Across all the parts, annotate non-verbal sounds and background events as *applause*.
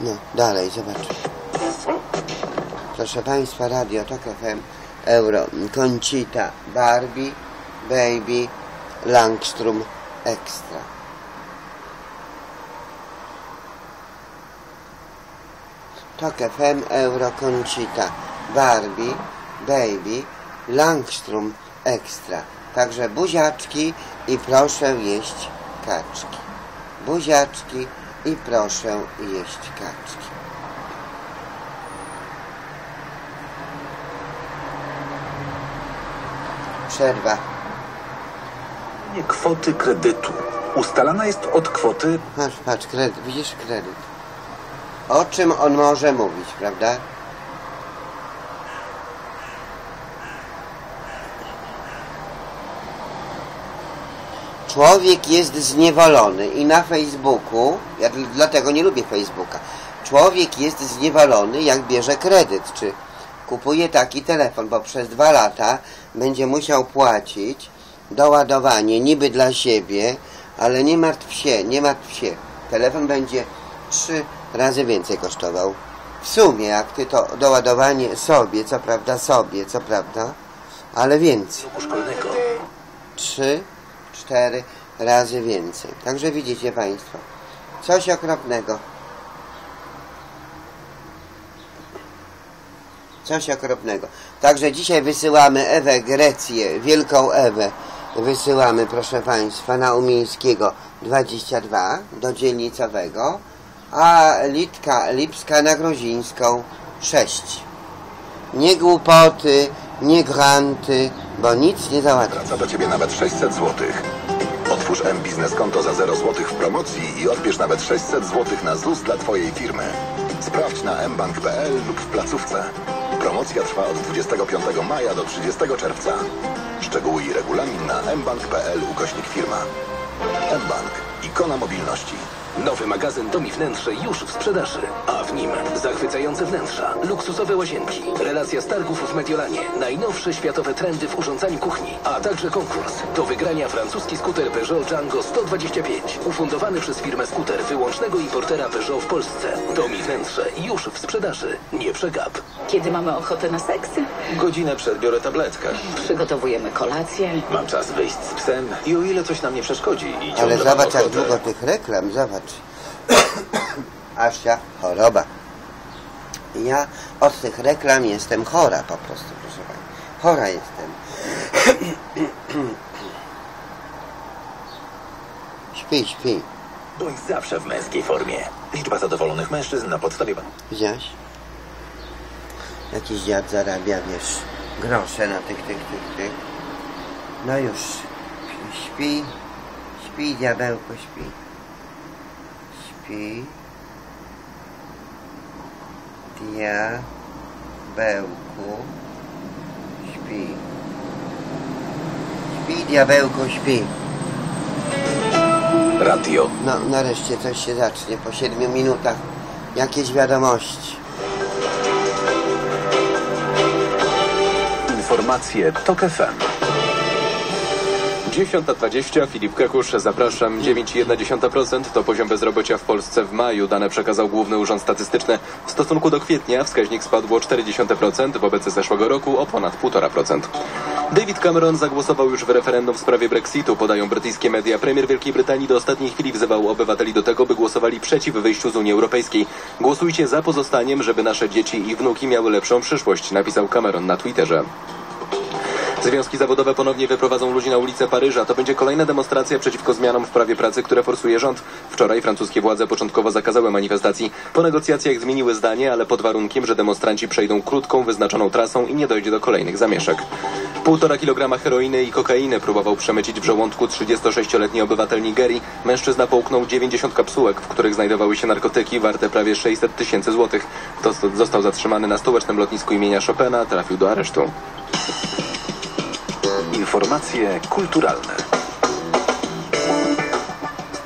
No, dalej, zobaczmy. Proszę Państwa, Radio Tok FM, Euro, Conchita, Barbie, Baby, Langstrom, Extra. Tok FM, Euro, Conchita, Barbie, Baby, Langstrom, Extra. Także buziaczki i proszę jeść kaczki. Buziaczki i proszę jeść kaczki. Przerwa. Nie kwoty kredytu. Ustalana jest od kwoty Patrz, patrz, kredyt, widzisz kredyt. O czym on może mówić, prawda? Człowiek jest zniewolony i na Facebooku, ja dl- dlatego nie lubię Facebooka, człowiek jest zniewolony jak bierze kredyt, czy kupuje taki telefon, bo przez dwa lata będzie musiał płacić doładowanie niby dla siebie, ale nie martw się, nie martw się. Telefon będzie trzy razy więcej kosztował. W sumie, jak ty to doładowanie sobie, co prawda sobie, co prawda, ale więcej szkolnego. trzy, cztery razy więcej. Także widzicie Państwo, coś okropnego. Coś okropnego. Także dzisiaj wysyłamy Ewę Grecję, Wielką Ewę. Wysyłamy, proszę Państwa, na Umińskiego 22 do dzielnicowego, a Litka Lipska na Gruzińską 6. Nie głupoty, nie granty, bo nic nie załatwi. Wraca do Ciebie nawet 600 zł. Otwórz M-Biznes konto za 0 zł w promocji i odbierz nawet 600 zł na ZUS dla Twojej firmy. Sprawdź na mbank.pl lub w placówce. Promocja trwa od 25 maja do 30 czerwca. Szczegóły i regulamin na mbank.pl ukośnik firma. mBank. Ikona mobilności. Nowy magazyn Dom i Wnętrze już w sprzedaży, a w nim zachwycające wnętrza, luksusowe łazienki, relacja z targów w Mediolanie, najnowsze światowe trendy w urządzaniu kuchni, a także konkurs. Do wygrania francuski skuter Peugeot Django 125, ufundowany przez firmę skuter wyłącznego importera Peugeot w Polsce. Dom i Wnętrze już w sprzedaży. Nie przegap. Kiedy mamy ochotę na seks? Godzinę przed biorę tabletkę. Przygotowujemy kolację. Mam czas wyjść z psem i o ile coś nam nie przeszkodzi i Ale zobacz jak długo tych reklam, zobacz. *coughs* Asia, choroba. Ja od tych reklam jestem chora po prostu, proszę Pani. Chora jestem. *coughs* Śpi, śpi. Bądź zawsze w męskiej formie. Liczba zadowolonych mężczyzn na podstawie... Widziałeś? Jakiś dziad zarabia, wiesz, grosze na tych, tych, tych, tych. No już. Śpi, śpi, diabełko, śpi. Śpi. Diabełku. Śpi. Śpi, diabełku, śpi. Radio. No, nareszcie coś się zacznie po siedmiu minutach. Jakieś wiadomości. Informacje TOK FM. 10.20, Filip Kekusz, zapraszam. 9,1% to poziom bezrobocia w Polsce w maju. Dane przekazał Główny Urząd Statystyczny. W stosunku do kwietnia wskaźnik spadł o 0,4%, wobec zeszłego roku o ponad 1,5%. David Cameron zagłosował już w referendum w sprawie Brexitu, podają brytyjskie media. Premier Wielkiej Brytanii do ostatniej chwili wzywał obywateli do tego, by głosowali przeciw wyjściu z Unii Europejskiej. Głosujcie za pozostaniem, żeby nasze dzieci i wnuki miały lepszą przyszłość, napisał Cameron na Twitterze. Związki zawodowe ponownie wyprowadzą ludzi na ulicę Paryża. To będzie kolejna demonstracja przeciwko zmianom w prawie pracy, które forsuje rząd. Wczoraj francuskie władze początkowo zakazały manifestacji. Po negocjacjach zmieniły zdanie, ale pod warunkiem, że demonstranci przejdą krótką, wyznaczoną trasą i nie dojdzie do kolejnych zamieszek. Półtora kilograma heroiny i kokainy próbował przemycić w żołądku 36-letni obywatel Nigerii. Mężczyzna połknął 90 kapsułek, w których znajdowały się narkotyki warte prawie 600 tysięcy złotych. To został zatrzymany na stołecznym lotnisku imienia Chopina, trafił do aresztu. Informacje kulturalne.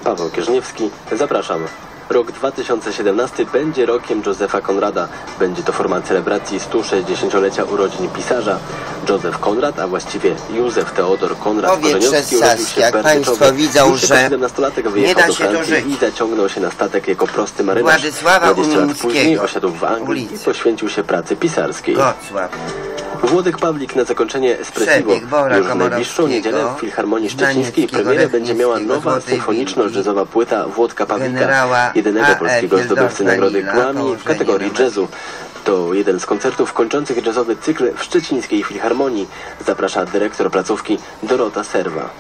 Paweł Kierzniewski, zapraszam Rok 2017 będzie rokiem Józefa Konrada. Będzie to forma celebracji 160-lecia urodzin pisarza. Józef Konrad, a właściwie Józef Teodor Konrad Powietrze Korzeniowski z urodził Saski. się Jak w państwo widzą, że 17-latek nie da się to Francji żyć. i zaciągnął się na statek jako prosty marynarz. Władysława 20 lat później osiadł w Anglii Ulicy. i poświęcił się pracy pisarskiej. Gocław. Włodek Pawlik na zakończenie Espressivo. Już w najbliższą niedzielę w Filharmonii Szczecińskiej premierę będzie miała nowa symfoniczno-jazzowa płyta Włodka Pawlika, jedynego A.F. polskiego zdobywcy nagrody Grammy w kategorii jazzu. To jeden z koncertów kończących jazzowy cykl w Szczecińskiej Filharmonii. Zaprasza dyrektor placówki Dorota Serwa.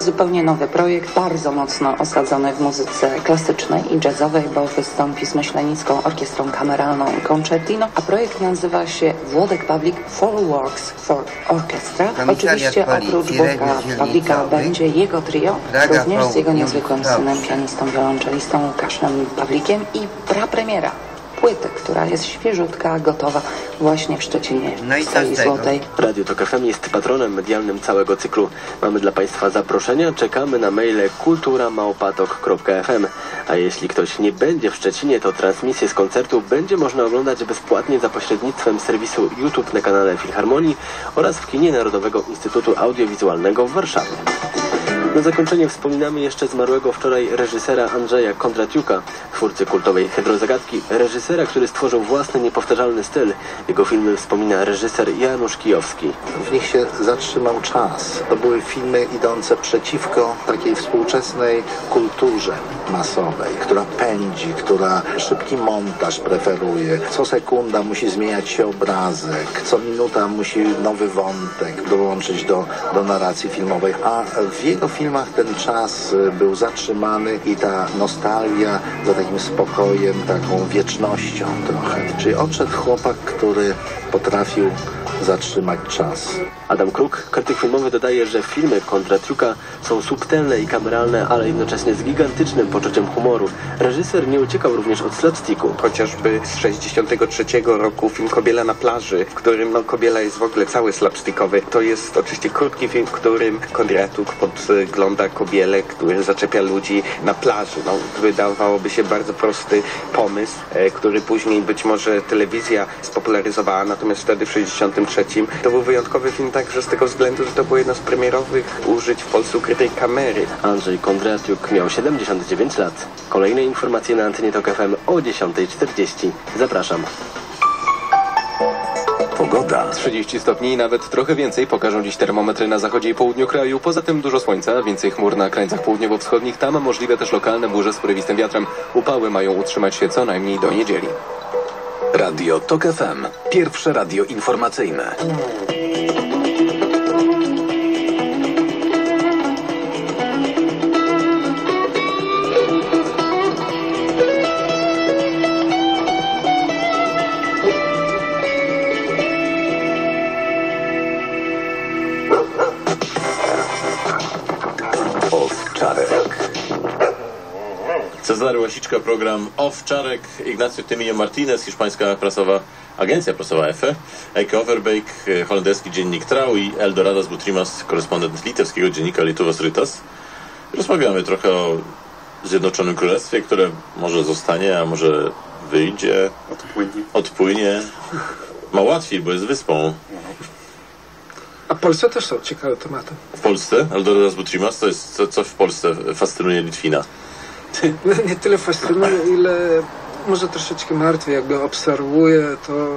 Zupełnie nowy projekt, bardzo mocno osadzony w muzyce klasycznej i jazzowej, bo wystąpi z Myślenicką Orkiestrą Kameralną Concertino, a projekt nazywa się Włodek Pawlik Four Works for Orchestra. Oczywiście oprócz Włodka Pawlika będzie jego trio, również z jego niezwykłym synem, pianistą, wiolonczelistą Łukaszem Pawlikiem i prapremiera płyty, która jest świeżutka, gotowa właśnie w Szczecinie, No i w co Sali? Złotej. Radio Tok FM jest patronem medialnym całego cyklu. Mamy dla Państwa zaproszenia, czekamy na maile kulturamałpatok.fm. A jeśli ktoś nie będzie w Szczecinie, to transmisję z koncertu będzie można oglądać bezpłatnie za pośrednictwem serwisu YouTube na kanale Filharmonii oraz w kinie Narodowego Instytutu Audiowizualnego w Warszawie. Na zakończenie wspominamy jeszcze zmarłego wczoraj reżysera Andrzeja Kondratiuka, twórcy kultowej Hydrozagadki, reżysera, który stworzył własny niepowtarzalny styl. Jego filmy wspomina reżyser Janusz Kijowski. W nich się zatrzymał czas. To były filmy idące przeciwko takiej współczesnej kulturze masowej, która pędzi, która szybki montaż preferuje. Co sekunda musi zmieniać się obrazek, co minuta musi nowy wątek dołączyć do, do narracji filmowej. A w jego filmach ten czas y, był zatrzymany i ta nostalgia za takim spokojem, taką wiecznością trochę. Czyli odszedł chłopak, który potrafił zatrzymać czas. Adam Kruk, krytyk filmowy, dodaje, że filmy Kondratiuka są subtelne i kameralne, ale jednocześnie z gigantycznym poczuciem humoru. Reżyser nie uciekał również od slapsticku. chociażby z 63 roku film Kobiela na plaży, w którym no, Kobiela jest w ogóle cały slapstickowy. To jest oczywiście krótki film, w którym Kondratuk podgląda Kobielę, który zaczepia ludzi na plaży. No, wydawałoby się bardzo prosty pomysł, e, który później być może telewizja spopularyzowała, natomiast wtedy w 63 to był wyjątkowy film także z tego względu, że to było jedno z premierowych użyć w Polsce ukrytej kamery. Andrzej Kondratiuk miał 79 lat. Kolejne informacje na antenie TOK FM o 10.40. Zapraszam. Pogoda. 30 stopni i nawet trochę więcej pokażą dziś termometry na zachodzie i południu kraju. Poza tym dużo słońca, więcej chmur na krańcach południowo-wschodnich. Tam możliwe też lokalne burze z porywistym wiatrem. Upały mają utrzymać się co najmniej do niedzieli. Radio TOK FM. Pierwsze radio informacyjne. Cezary Łasiczka, program Owczarek, Ignacio Tymio Martinez, hiszpańska prasowa agencja prasowa EFE, Eike Overbeek, holenderski dziennik Trau i Eldoradas Butrimas, korespondent litewskiego dziennika Lietuvos Rytas. Rozmawiamy trochę o Zjednoczonym Królestwie, które może zostanie, a może wyjdzie, Odpłynie. odpłynie. Ma łatwiej, bo jest wyspą. A w Polsce też są ciekawe tematy. W Polsce, Eldoradas Butrimas, to jest co, co w Polsce fascynuje Litwina. Nie tyle fascynuje, ile może troszeczkę martwi, jakby obserwuję to,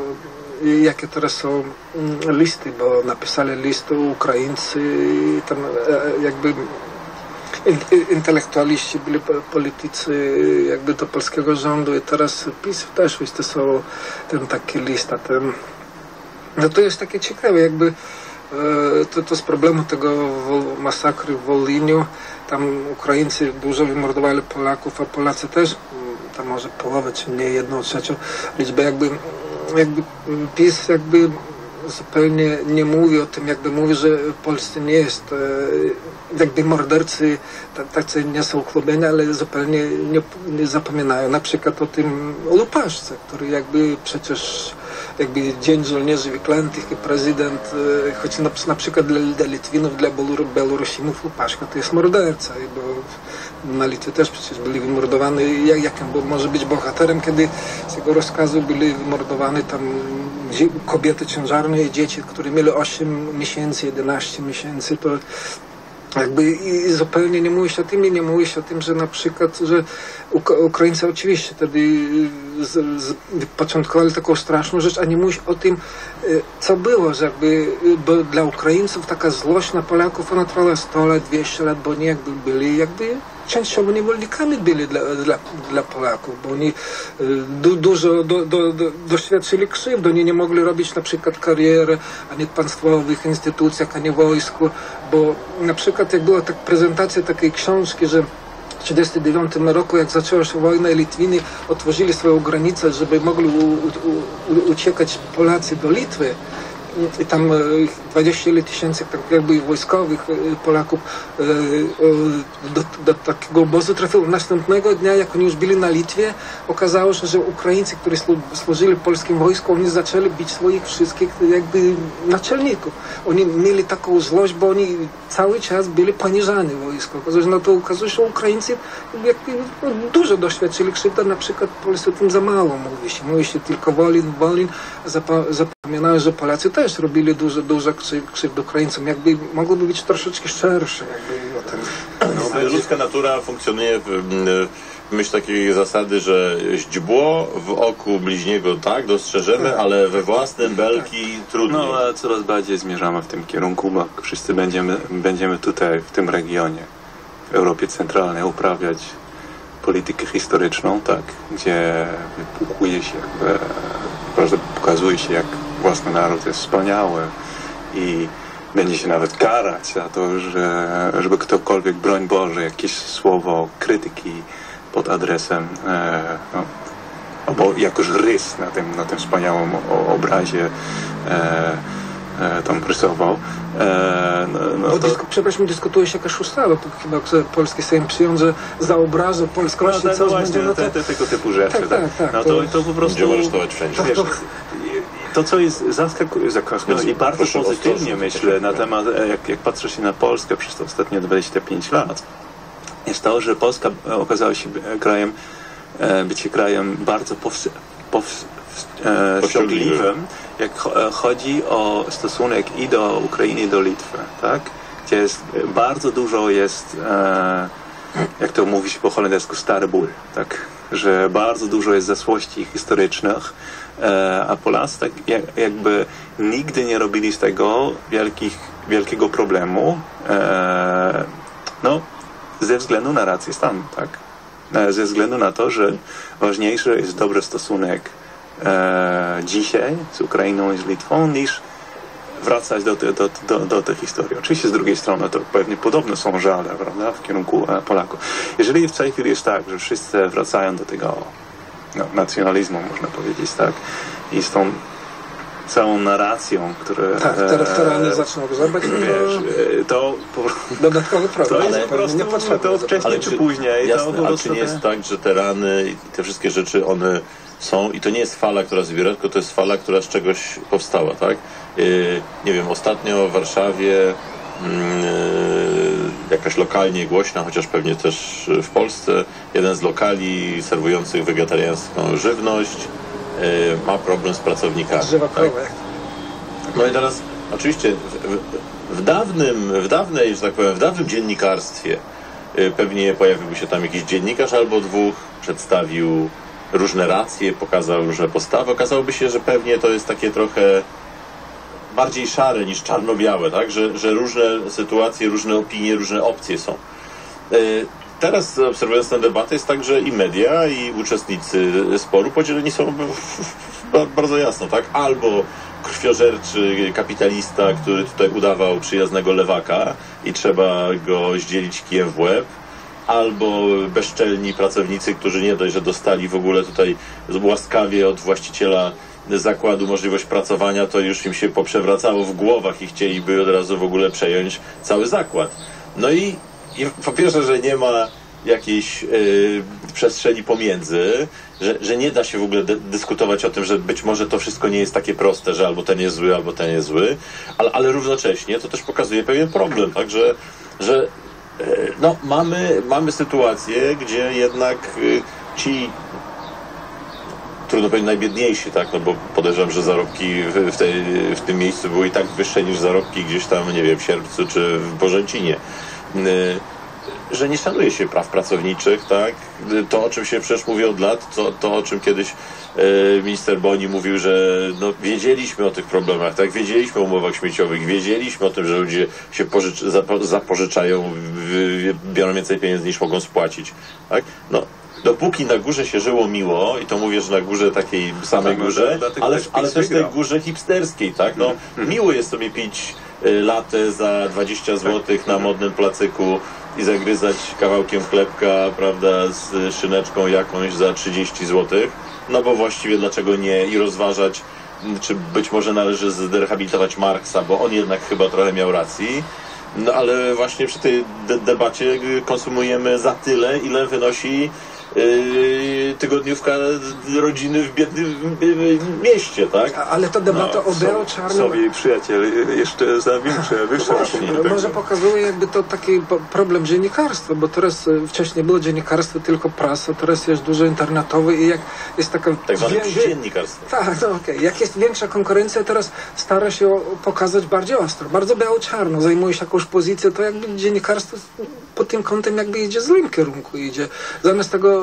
jakie teraz są mm, listy, bo napisali listy Ukraińcy tam e, jakby in- intelektualiści byli po- politycy jakby do polskiego rządu i teraz PiS też wystosował ten taki list, a ten no to jest takie ciekawe, jakby e, to, to z problemu tego masakry w Woliniu, tam Ukraińcy dużo wymordowali Polaków, a Polacy też, mm, tam może połowę czy mniej, jedną trzecią liczbę, jakby, jakby PiS jakby zupełnie nie mówi o tym, jakby mówi, że w Polsce nie jest, e, jakby mordercy ta- tacy nie są chlubieni, ale zupełnie nie, nie zapominają. Na przykład o tym Lupaszce, który jakby przecież jakby Dzień Żołnierzy Wyklętych i prezydent, e, choć na, na przykład dla, dla Litwinów, dla Białorusinów Łupaszka to jest morderca, bo na Litwie też przecież byli wymordowani, jak, jakim może być bohaterem, kiedy z jego rozkazu byli wymordowane tam kobiety ciężarne i dzieci, które mieli 8 miesięcy, 11 miesięcy, to jakby i zupełnie nie mówi się o tym i nie mówi się o tym, że na przykład, że Uk- Ukraińcy oczywiście wtedy z, z, początkowali taką straszną rzecz, a nie mówi się o tym, y, co było, że jakby y, bo dla Ukraińców taka złość na Polaków, ona trwała 100 lat, 200 lat, bo oni jakby byli jakby częściowo niewolnikami byli dla, dla, dla Polaków, bo oni y, du, dużo do, do, do, doświadczyli krzywd, oni nie mogli robić na przykład kariery ani w państwowych instytucjach, ani wojsku, bo na przykład jak była tak prezentacja takiej książki, że 1939 roku, jak zaczęła się wojna Litwini otworzyli swoją granicę, żeby mogli u, u, u, uciekać Polacy do Litwy, tam e, 20 tysięcy tak jakby wojskowych e, Polaków e, e, do, do takiego obozu trafiło. Następnego dnia, jak oni już byli na Litwie, okazało się, że Ukraińcy, którzy słu- służyli polskim wojsku, oni zaczęli bić swoich wszystkich jakby naczelników. Oni mieli taką złość, bo oni cały czas byli poniżani w wojsku. Okazuje się, No to okazuje się, że Ukraińcy jakby no, dużo doświadczyli krzywdy, na przykład w Polsce o tym za mało mówi się. Mówi się tylko Wolin, Wolin, zapa- że Polacy też robili dużo, dużo krzywd, krzywd Ukraińcom. Jakby mogłoby być troszeczkę szersze jakby o tym. No, ludzka natura funkcjonuje w, w myśl takiej zasady, że źdźbło w oku bliźniego tak, dostrzeżemy, ale we własnym belki trudniej. No, ale coraz bardziej zmierzamy w tym kierunku, bo wszyscy będziemy, będziemy tutaj, w tym regionie, w Europie Centralnej uprawiać politykę historyczną, tak, gdzie wypuchuje się, jakby, pokazuje się, jak własny naród jest wspaniały i będzie się nawet karać za to, że, żeby ktokolwiek, broń Boże, jakieś słowo krytyki pod adresem e, no, albo jakoś rys na tym, na tym wspaniałym obrazie e, e, tam rysował. E, no, no to, dysku, przepraszam, dyskutuje się jakaś ustawa, to chyba że polski Sejm przyjął, że za obrazę polskości no, coś no właśnie, będzie, no to... te, te, tego typu rzeczy. Tak, tak, tak, No to- to, to po prostu... Będziemy aresztować wszędzie. Wiesz, to, co jest zaskakujące zaskakujące i bardzo Proszę pozytywnie myślę na temat, e, jak, jak patrzę się na Polskę przez te ostatnie 25 lat, jest to, że Polska e, okazała się e, krajem, bycie krajem bardzo pows- pows- e, wściągliwym, jak cho- chodzi o stosunek i do Ukrainy, i do Litwy, tak? Gdzie jest, bardzo dużo jest, jak to mówi się po holendersku, stary ból, tak? Że bardzo dużo jest zasłości historycznych, a Polacy tak jak, jakby nigdy nie robili z tego wielkich, wielkiego problemu, e, no, ze względu na rację stanu, tak? E, Ze względu na to, że ważniejszy jest dobry stosunek e, dzisiaj z Ukrainą i z Litwą niż wracać do, do, do, do tej historii. Oczywiście z drugiej strony to pewnie podobne są żale, prawda, w kierunku e, Polaków. Jeżeli w tej chwili jest tak, że wszyscy wracają do tego nacjonalizmu, można powiedzieć, tak, i z tą całą narracją, które... Tak, teraz tereny zaczną grzebać, no Wiesz, to e, to po, dodatkowy problem. to jest Ale po prostu, niepotrzebny to wcześniej Ale czy, czy- później, Jasne, to po ale czy nie jest tak, że te rany i te wszystkie rzeczy, one są i to nie jest fala, która zbiera, tylko to jest fala, która z czegoś powstała, tak? Yy, nie wiem, ostatnio w Warszawie yy, jakaś lokalnie głośna, chociaż pewnie też w Polsce, jeden z lokali serwujących wegetariańską żywność yy, ma problem z pracownikami. Drzewa tak? No i teraz oczywiście w, w, dawnym, w dawnej, że tak powiem, w dawnym dziennikarstwie y, pewnie pojawiłby się tam jakiś dziennikarz albo dwóch, przedstawił różne racje, pokazał różne postawy. Okazałoby się, że pewnie to jest takie trochę bardziej szare niż czarno-białe, tak? Że, że różne sytuacje, różne opinie, różne opcje są. Y, Teraz obserwując tę debatę jest tak, że i media, i uczestnicy sporu podzieleni są *laughs* ba- bardzo jasno, tak? Albo krwiożerczy kapitalista, który tutaj udawał przyjaznego lewaka i trzeba go zdzielić kijem w łeb, albo bezczelni pracownicy, którzy nie dość, że dostali w ogóle tutaj łaskawie od właściciela zakładu możliwość pracowania, to już im się poprzewracało w głowach i chcieliby od razu w ogóle przejąć cały zakład. No i, i po pierwsze, że nie ma jakiejś y, przestrzeni pomiędzy, że, że nie da się w ogóle dy- dyskutować o tym, że być może to wszystko nie jest takie proste, że albo ten jest zły, albo ten jest zły, ale, ale równocześnie to też pokazuje pewien problem, tak, że, e, no, mamy, mamy sytuację, gdzie jednak y, ci trudno powiedzieć najbiedniejsi, tak, no bo podejrzewam, że zarobki w, tej, w tym miejscu były i tak wyższe niż zarobki gdzieś tam, nie wiem, w Sierpcu czy w Bożęcinie. Y, Że nie szanuje się praw pracowniczych, tak? To, o czym się przecież mówi od lat, to, to o czym kiedyś y, minister Boni mówił, że no, wiedzieliśmy o tych problemach, tak? Wiedzieliśmy o umowach śmieciowych, wiedzieliśmy o tym, że ludzie się pożycz, zapo, zapożyczają, biorą więcej pieniędzy niż mogą spłacić, tak? No, dopóki na górze się żyło miło, i to mówię, że na górze takiej samej tak, górze, ale, też ale też górze hipsterskiej, tak? No, miło jest sobie pić y, latę za 20 zł na modnym placyku i zagryzać kawałkiem chlebka, prawda, z szyneczką jakąś za 30 zł. No bo właściwie dlaczego nie i rozważać, m, czy być może należy zrehabilitować Marksa, bo on jednak chyba trochę miał racji. No ale właśnie przy tej de- debacie y, konsumujemy za tyle, ile wynosi yy, tygodniówka rodziny w biednym y, mieście, tak? A- Ale ta debata No, o biało-czarnym... Sobie przyjaciel jeszcze za większe, wyższe Właśnie. rachunki. Może pokazuje jakby to taki problem dziennikarstwa, bo teraz e, wcześniej było dziennikarstwo tylko prasa, teraz jest dużo internetowe i jak jest taka... Tak zwane dziennikarstwo. Tak, no okej. Jak jest większa konkurencja, teraz stara się pokazać bardziej ostro, bardzo biało-czarno, zajmuje się jakąś pozycję, to jakby dziennikarstwo pod tym kątem jakby idzie w złym kierunku idzie. Zamiast tego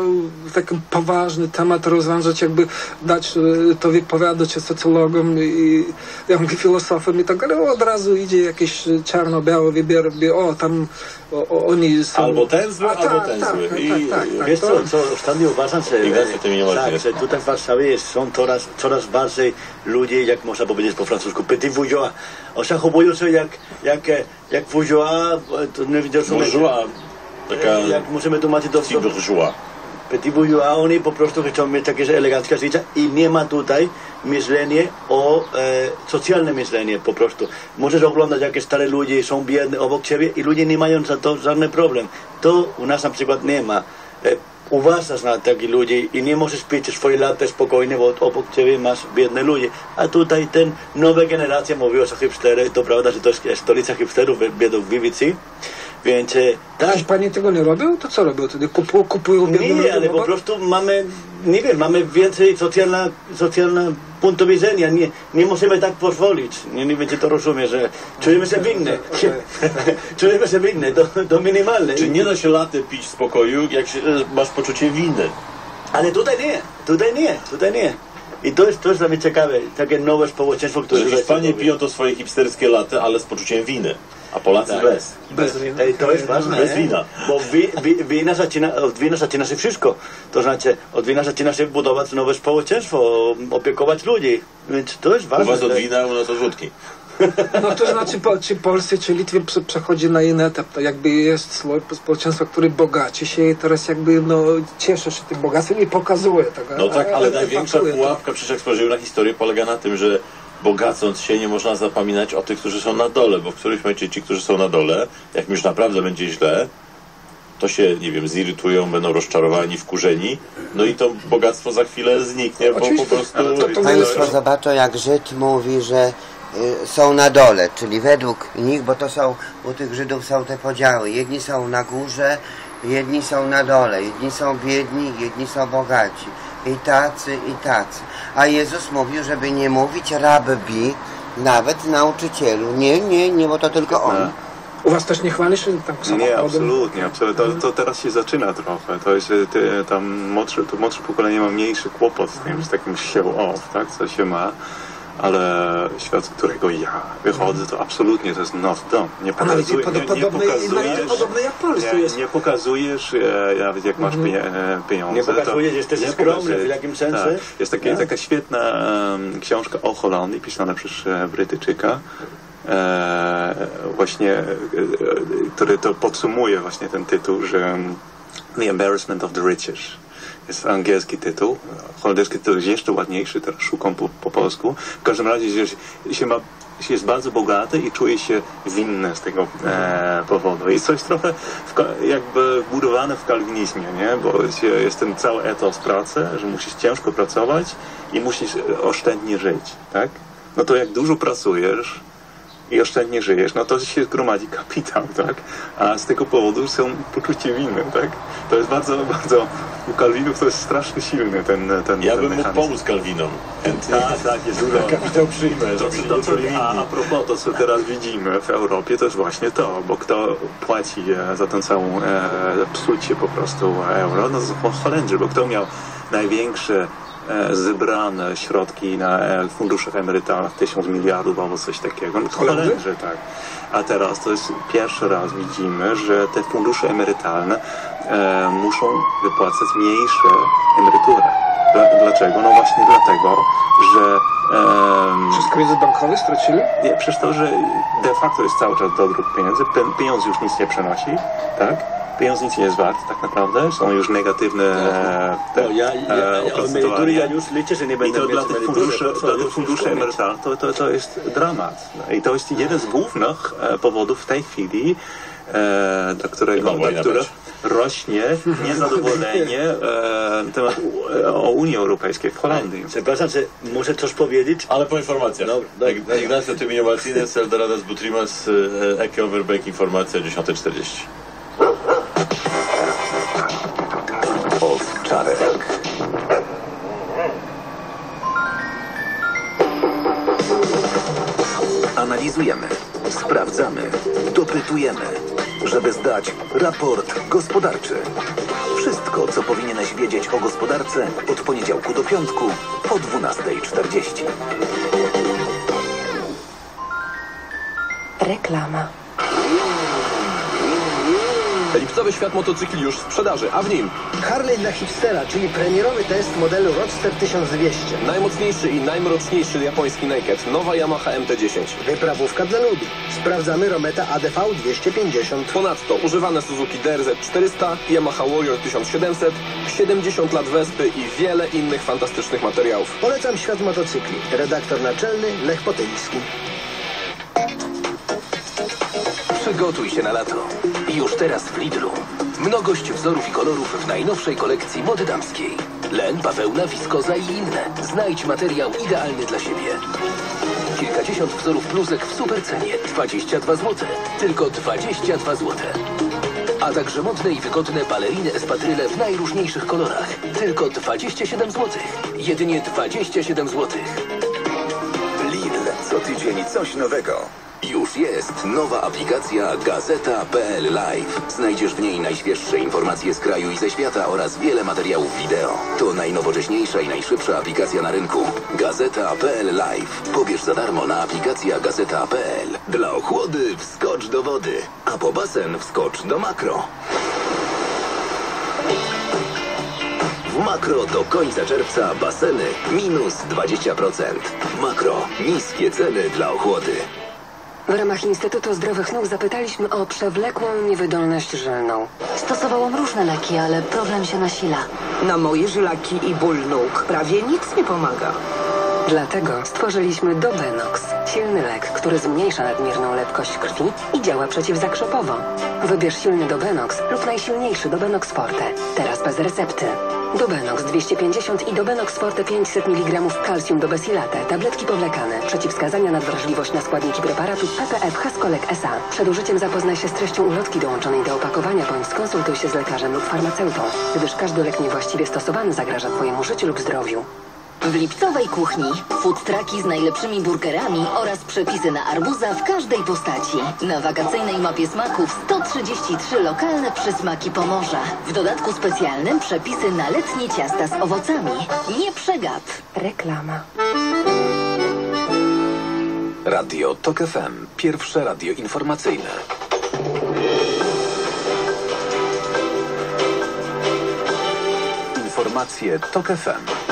taki poważny temat rozwiązać, jakby dać e, to wypowiadać socjologom i ja mówię, filozofom i tak dalej, od razu idzie jakieś czarno-białe wybier, o tam o, o, oni są... Albo ten zły, albo tak, ten tak, zły. tak, I, tak, tak, tak. Wiesz To- co, co ostatnio uważam, że, tak, że tutaj w Warszawie jest, są coraz, coraz bardziej ludzie, jak można powiedzieć po francusku, petit bourgeois. Zachowują się jak, jak, jak bourgeois, to nie Bourgeois, taka jak możemy tłumaczyć do bourgeois. Petit bourgeois, oni po prostu chcą mieć takie eleganckie życie i nie ma tutaj myślenie o e, socjalne myślenie po prostu. Możesz oglądać jakie stare ludzie są biedni obok ciebie i ludzie nie mają za to żadny problem. To u nas na przykład nie ma. E, uważasz na takich ludzi i nie możesz pić swoje latte spokojnie, bo obok ciebie masz biedne ludzie. A tutaj ten nowa generacja mówi o hipstery, to prawda, że to jest stolica hipsterów według BBC. Więc e, tak, Przecież pani tego nie robią? To co robią wtedy? Kupują, kupują nie, ale po prostu mamy, nie wiem, mamy więcej socjalna, socjalna punktu widzenia. Nie, nie możemy tak pozwolić. Nie, nie czy to rozumie, że czujemy się winne. *laughs* czujemy się winne, to, to minimalne. Czy nie da się latę pić w spokoju, jak się, e, masz poczucie winy? Ale tutaj nie, tutaj nie, tutaj nie. I to jest, to jest dla mnie ciekawe, takie nowe społeczeństwo, które... Że Hiszpanie piją to swoje hipsterskie latte, ale z poczuciem winy, a Polacy Tak. bez. Bez wina. Ej, to jest ważne. Bez wina. Bo wi, wi, wina zaczyna, od wina zaczyna się wszystko. To znaczy, od wina zaczyna się budować nowe społeczeństwo, opiekować ludzi. Więc to jest U ważne. was od wina, u nas od wódki. *laughs* No to znaczy, po, czy Polsce, czy Litwie prze- przechodzi na inny etap. To jakby jest sloj społeczeństwa, który bogaci się i teraz jakby no, cieszy się tym bogactwem i pokazuje tego. No tak, ale a- największa epatuje to. pułapka, przecież jak spojrzymy na historię, polega na tym, że bogacąc się nie można zapominać o tych, którzy są na dole, bo w którymś momencie ci, którzy są na dole, jak już naprawdę będzie źle, to się, nie wiem, zirytują, będą rozczarowani, wkurzeni, no i to bogactwo za chwilę zniknie, bo po Oczywiście, prostu... ale to- to Państwo zobaczą, jak Żyd mówi, że y, są na dole, czyli według nich, bo to są, u tych Żydów są te podziały. Jedni są na górze, jedni są na dole, jedni są biedni, jedni są bogaci. I tacy, i tacy. A Jezus mówił, żeby nie mówić rabbi, nawet nauczycielu. Nie, nie, nie, bo to tylko on. U was też nie chwali się tam Nie, absolutnie, absolutnie. To, to teraz się zaczyna trochę. To jest, te, tam młodsze, to młodsze pokolenie ma mniejszy kłopot z tym, z takim show off, tak, co się ma. Ale świat, z którego ja wychodzę, to absolutnie to jest not done. Nie pokazuje, nie, nie pokazujesz, nawet podobny jak Polsce nie, jest. nie pokazujesz, e, nawet jak masz pije- e, pieniądze. Nie pokazujesz, to jesteś nie skromny, pokazujesz. w jakim sensie? Tak. Jest takie, Tak. taka świetna em, książka o Holandii, pisana przez e, Brytyjczyka, e, właśnie, który to podsumuje właśnie ten tytuł, że um, The Embarrassment of the Riches. Jest angielski tytuł. Holenderski tytuł jest jeszcze ładniejszy, teraz szukam po, po polsku. W każdym razie, że się ma się jest bardzo bogaty i czuje się winny z tego e, powodu. I coś trochę w, jakby budowane w kalwinizmie, nie? Bo się, jest ten cały etos pracy, że musisz ciężko pracować i musisz oszczędnie żyć, tak? No to jak dużo pracujesz, i oszczędnie żyjesz, no to się gromadzi kapitał, tak? A z tego powodu są poczucie winy, tak? To jest bardzo, bardzo, u Kalwinów to jest strasznie silny ten, ten Ja ten bym mógł mechanizm. pomóc Kalwinom. Tak, tak, jest dużo. *laughs* Kapitał przyjmę, To, to, a, a propos to, co teraz widzimy w Europie, to jest właśnie to, bo kto płaci e, za tę całą e, psucie po prostu euro, no to są Holendrzy, bo kto miał największe zebrane środki na e, funduszach emerytalnych, tysiąc miliardów albo coś takiego, no to Holendrzy? Holendrzy, tak. A teraz to jest pierwszy raz widzimy, że te fundusze emerytalne e, muszą wypłacać mniejsze emerytury. Dla, dlaczego? No właśnie dlatego, że em, Przez kryzys bankowy stracili? nie, przez to, że de facto jest cały czas dodruk pieniędzy, pieniądz już nic nie przenosi, tak? Pieniądz nic nie jest wart tak naprawdę, są już negatywne e, te, No, ja, ja, e, ja, emerytury oprocentowanie. ja już liczę, że nie I będę to mieć dla tych funduszy, dla tych funduszy emerytalnych to, to, to jest dramat. I to jest jeden z głównych e, powodów w tej chwili, e, dla którego wojna których rośnie niezadowolenie e, temat, e, o Unii Europejskiej w Holandii. Przepraszam, że muszę coś powiedzieć. Ale po informacjach. Dobra, dobra, dobra. Ignacio Tyminio Martinez, Eldoradas Butrimas, e, Eke Overbank, informacja 10.40. Owczarek. Analizujemy, sprawdzamy, dopytujemy, żeby zdać raport gospodarczy. Wszystko, co powinieneś wiedzieć o gospodarce od poniedziałku do piątku po 12.40. Reklama. Lipcowy świat motocykli już w sprzedaży, a w nim Harley dla hipstera, czyli premierowy test modelu Roadster 1200. najmocniejszy i najmroczniejszy japoński naked, nowa Yamaha MT-10. Wyprawówka dla ludzi. Sprawdzamy Rometa ADV 250. Ponadto używane Suzuki DRZ 400, Yamaha Warrior 1700, 70 lat Wespy i wiele innych fantastycznych materiałów. Polecam świat motocykli. Redaktor naczelny Lech Potyński. Przygotuj się na lato. Już teraz w Lidlu. Mnogość wzorów i kolorów w najnowszej kolekcji mody damskiej. Len, bawełna, wiskoza i inne. Znajdź materiał idealny dla siebie. Kilkadziesiąt wzorów bluzek w super cenie. 22 zł. Tylko 22 zł. A także modne i wygodne baleriny espadryle w najróżniejszych kolorach. Tylko 27 zł. Jedynie 27 zł. Lidl. Co tydzień coś nowego. Już jest nowa aplikacja Gazeta.pl Live. Znajdziesz w niej najświeższe informacje z kraju i ze świata oraz wiele materiałów wideo. To najnowocześniejsza i najszybsza aplikacja na rynku. Gazeta.pl Live. Pobierz za darmo na aplikacja Gazeta.pl. Dla ochłody wskocz do wody, a po basen wskocz do makro. W makro do końca czerwca baseny minus 20%. Makro. Niskie ceny dla ochłody. W ramach Instytutu Zdrowych Nóg zapytaliśmy o przewlekłą niewydolność żylną. Stosowałam różne leki, ale problem się nasila. Na moje żylaki i ból nóg prawie nic nie pomaga. Dlatego stworzyliśmy Dobenox. Silny lek, który zmniejsza nadmierną lepkość krwi i działa przeciwzakrzepowo. Wybierz silny Dobenox lub najsilniejszy Dobenox Forte. Teraz bez recepty. Dobenox 250 i Dobenox Forte 500 mg kalcium do besilate. Tabletki powlekane. Przeciwwskazania na wrażliwość na składniki preparatu PPF Haskolek SA. Przed użyciem zapoznaj się z treścią ulotki dołączonej do opakowania bądź skonsultuj się z lekarzem lub farmaceutą, gdyż każdy lek niewłaściwie stosowany zagraża Twojemu życiu lub zdrowiu. W lipcowej kuchni food trucki z najlepszymi burgerami oraz przepisy na arbuza w każdej postaci. Na wakacyjnej mapie smaków 133 lokalne przysmaki Pomorza. W dodatku specjalnym przepisy na letnie ciasta z owocami. Nie przegap. Reklama. Radio TOK FM. Pierwsze radio informacyjne. Informacje TOK FM.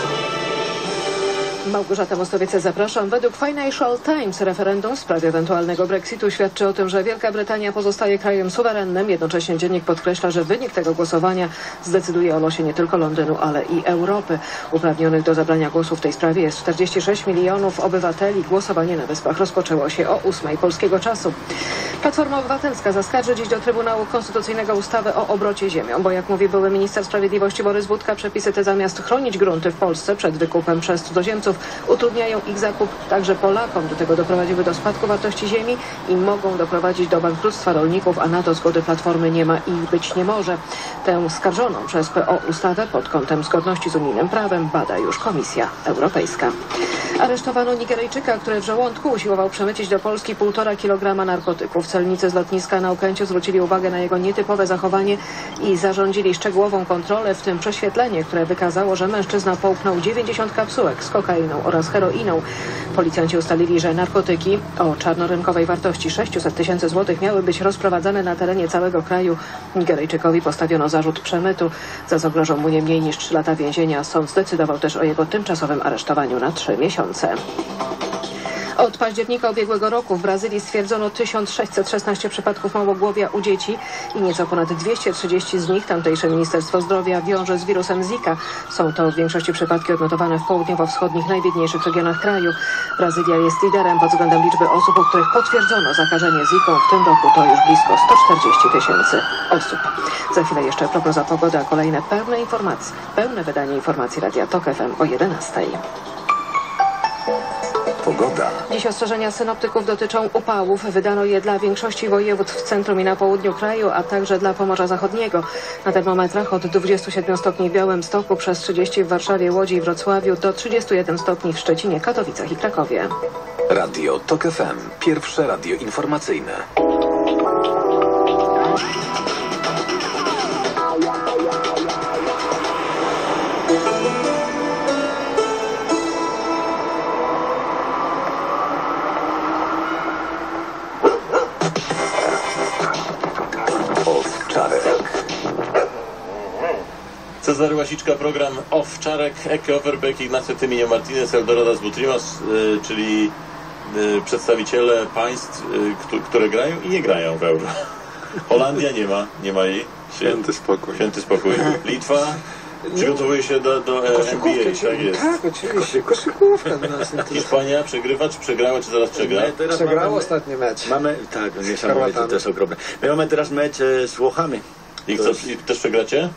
Małgorzata Mostowiec, zapraszam. Według Financial Times referendum w sprawie ewentualnego Brexitu świadczy o tym, że Wielka Brytania pozostaje krajem suwerennym. Jednocześnie dziennik podkreśla, że wynik tego głosowania zdecyduje o losie nie tylko Londynu, ale i Europy. Uprawnionych do zabrania głosu w tej sprawie jest 46 milionów obywateli. Głosowanie na Wyspach rozpoczęło się o 8 polskiego czasu. Platforma Obywatelska zaskarży dziś do Trybunału Konstytucyjnego ustawę o obrocie ziemią, bo jak mówi były minister sprawiedliwości Borys Budka, przepisy te zamiast chronić grunty w Polsce przed wykupem przez cudzoziemców, utrudniają ich zakup także Polakom. Do tego doprowadziły do spadku wartości ziemi i mogą doprowadzić do bankructwa rolników, a na to zgody Platformy nie ma i być nie może. Tę skarżoną przez PO ustawę pod kątem zgodności z unijnym prawem bada już Komisja Europejska. Aresztowano Nigeryjczyka, który w żołądku usiłował przemycić do Polski 1,5 kg narkotyków. Celnicy z lotniska na Okęciu zwrócili uwagę na jego nietypowe zachowanie i zarządzili szczegółową kontrolę, w tym prześwietlenie, które wykazało, że mężczyzna połknął 90 kapsułek z kokainą oraz heroiną. Policjanci ustalili, że narkotyki o czarnorynkowej wartości 600 tysięcy złotych miały być rozprowadzane na terenie całego kraju. Nigeryjczykowi postawiono zarzut przemytu. Za zagrożą mu nie mniej niż 3 lata więzienia. Sąd zdecydował też o jego tymczasowym aresztowaniu na 3 miesiące. Od października ubiegłego roku w Brazylii stwierdzono 1616 przypadków małogłowia u dzieci i nieco ponad 230 z nich tamtejsze Ministerstwo Zdrowia wiąże z wirusem Zika. Są to w większości przypadki odnotowane w południowo-wschodnich, najbiedniejszych regionach kraju. Brazylia jest liderem pod względem liczby osób, u których potwierdzono zakażenie Ziką. W tym roku to już blisko 140 tysięcy osób. Za chwilę jeszcze prognoza pogody, a kolejne pełne informacje, pełne wydanie informacji Radia TOK FM o 11. Pogoda. Dziś ostrzeżenia synoptyków dotyczą upałów. Wydano je dla większości województw w centrum i na południu kraju, a także dla Pomorza Zachodniego. Na termometrach od 27 stopni w Białymstoku przez 30 w Warszawie, Łodzi i Wrocławiu do 31 stopni w Szczecinie, Katowicach i Krakowie. Radio TOK FM. Pierwsze radio informacyjne. Cezary Łasiczka, program Owczarek, Eke Overbeck, Ignacio Tyminio Martinez, Eldorado z Butrimas, y, czyli y, przedstawiciele państw, y, któ- które grają i nie grają w euro. *laughs* Holandia nie ma, nie ma jej. Święty spokój. Święty spokój. Litwa *laughs* przygotowuje się do, do e, NBA, tak jest. Tak, oczywiście. Koszykówka nas. Hiszpania przegrywa, czy przegrała, czy zaraz przegra? My teraz Przegrał mamy- ostatni mecz. Mamy, tak, niesamowite, to jest ogromne. My mamy teraz mecz e, z Włochami. I, jest- I też przegracie?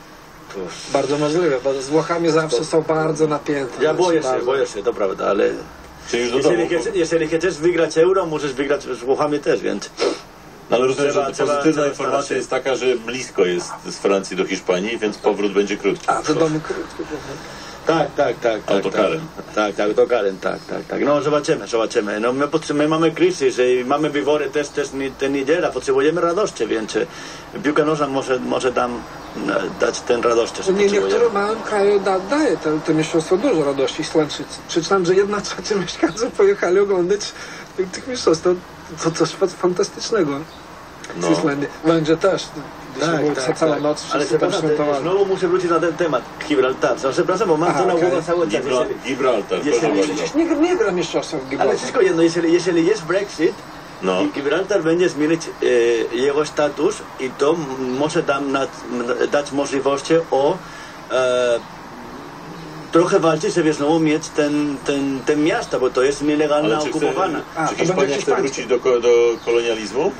Bardzo możliwe, bo z Włochami zawsze są bardzo napięte. Ja boję się, bardzo. boję się, to prawda, ale Czyli już do jeżeli, domu. chcesz, jeżeli chcesz wygrać euro, możesz wygrać z Włochami też, więc... No ale rozumiem, Trzeba- że trzeba- pozytywna trzeba informacja jest taka, że blisko jest z Francji do Hiszpanii, więc powrót będzie krótki. A, to domy krótko. Tak, tak, tak. tak Autokarem. Tak, tak, tak, autokarem, tak, tak, tak. No zobaczymy, zobaczymy. No my, my mamy kryzys i mamy wybory też, też nie- tę niedzielę, potrzebujemy radości, więc e, piłka nożna może, może nam e, dać ten radość, Nie, niektórym małym kraju da, daje to, to mistrzostwo dużo radości. Islandczycy. Przeczytałem, że jedna trzecia mieszkańców pojechali oglądać tych, tych mistrzostw. To, to coś fa- fantastycznego. No. Z Islandii. Węgrzy też. Tak, była tak, cała tak. noc, Ale wszyscy tam przepraszam, świętowali. znowu muszę wrócić na ten temat Gibraltar. No, Przepraszam, bo mam Aha, to na głowie cały czas. Jeżeli- Gibraltar, proszę jeżeli- bardzo. Przecież nie, nie gra mistrzostwa w Ale Gibraltar. wszystko jedno, jeżeli, jeżeli jest Brexit, No. i Gibraltar będzie zmienić e, jego status i to może nam nad, dać możliwości o e, trochę walczyć, żeby znowu mieć ten, ten, ten miasto, bo to jest nielegalna Ale czy, chce, okupowana. czy Hiszpania chce wrócić do, do kolonializmu?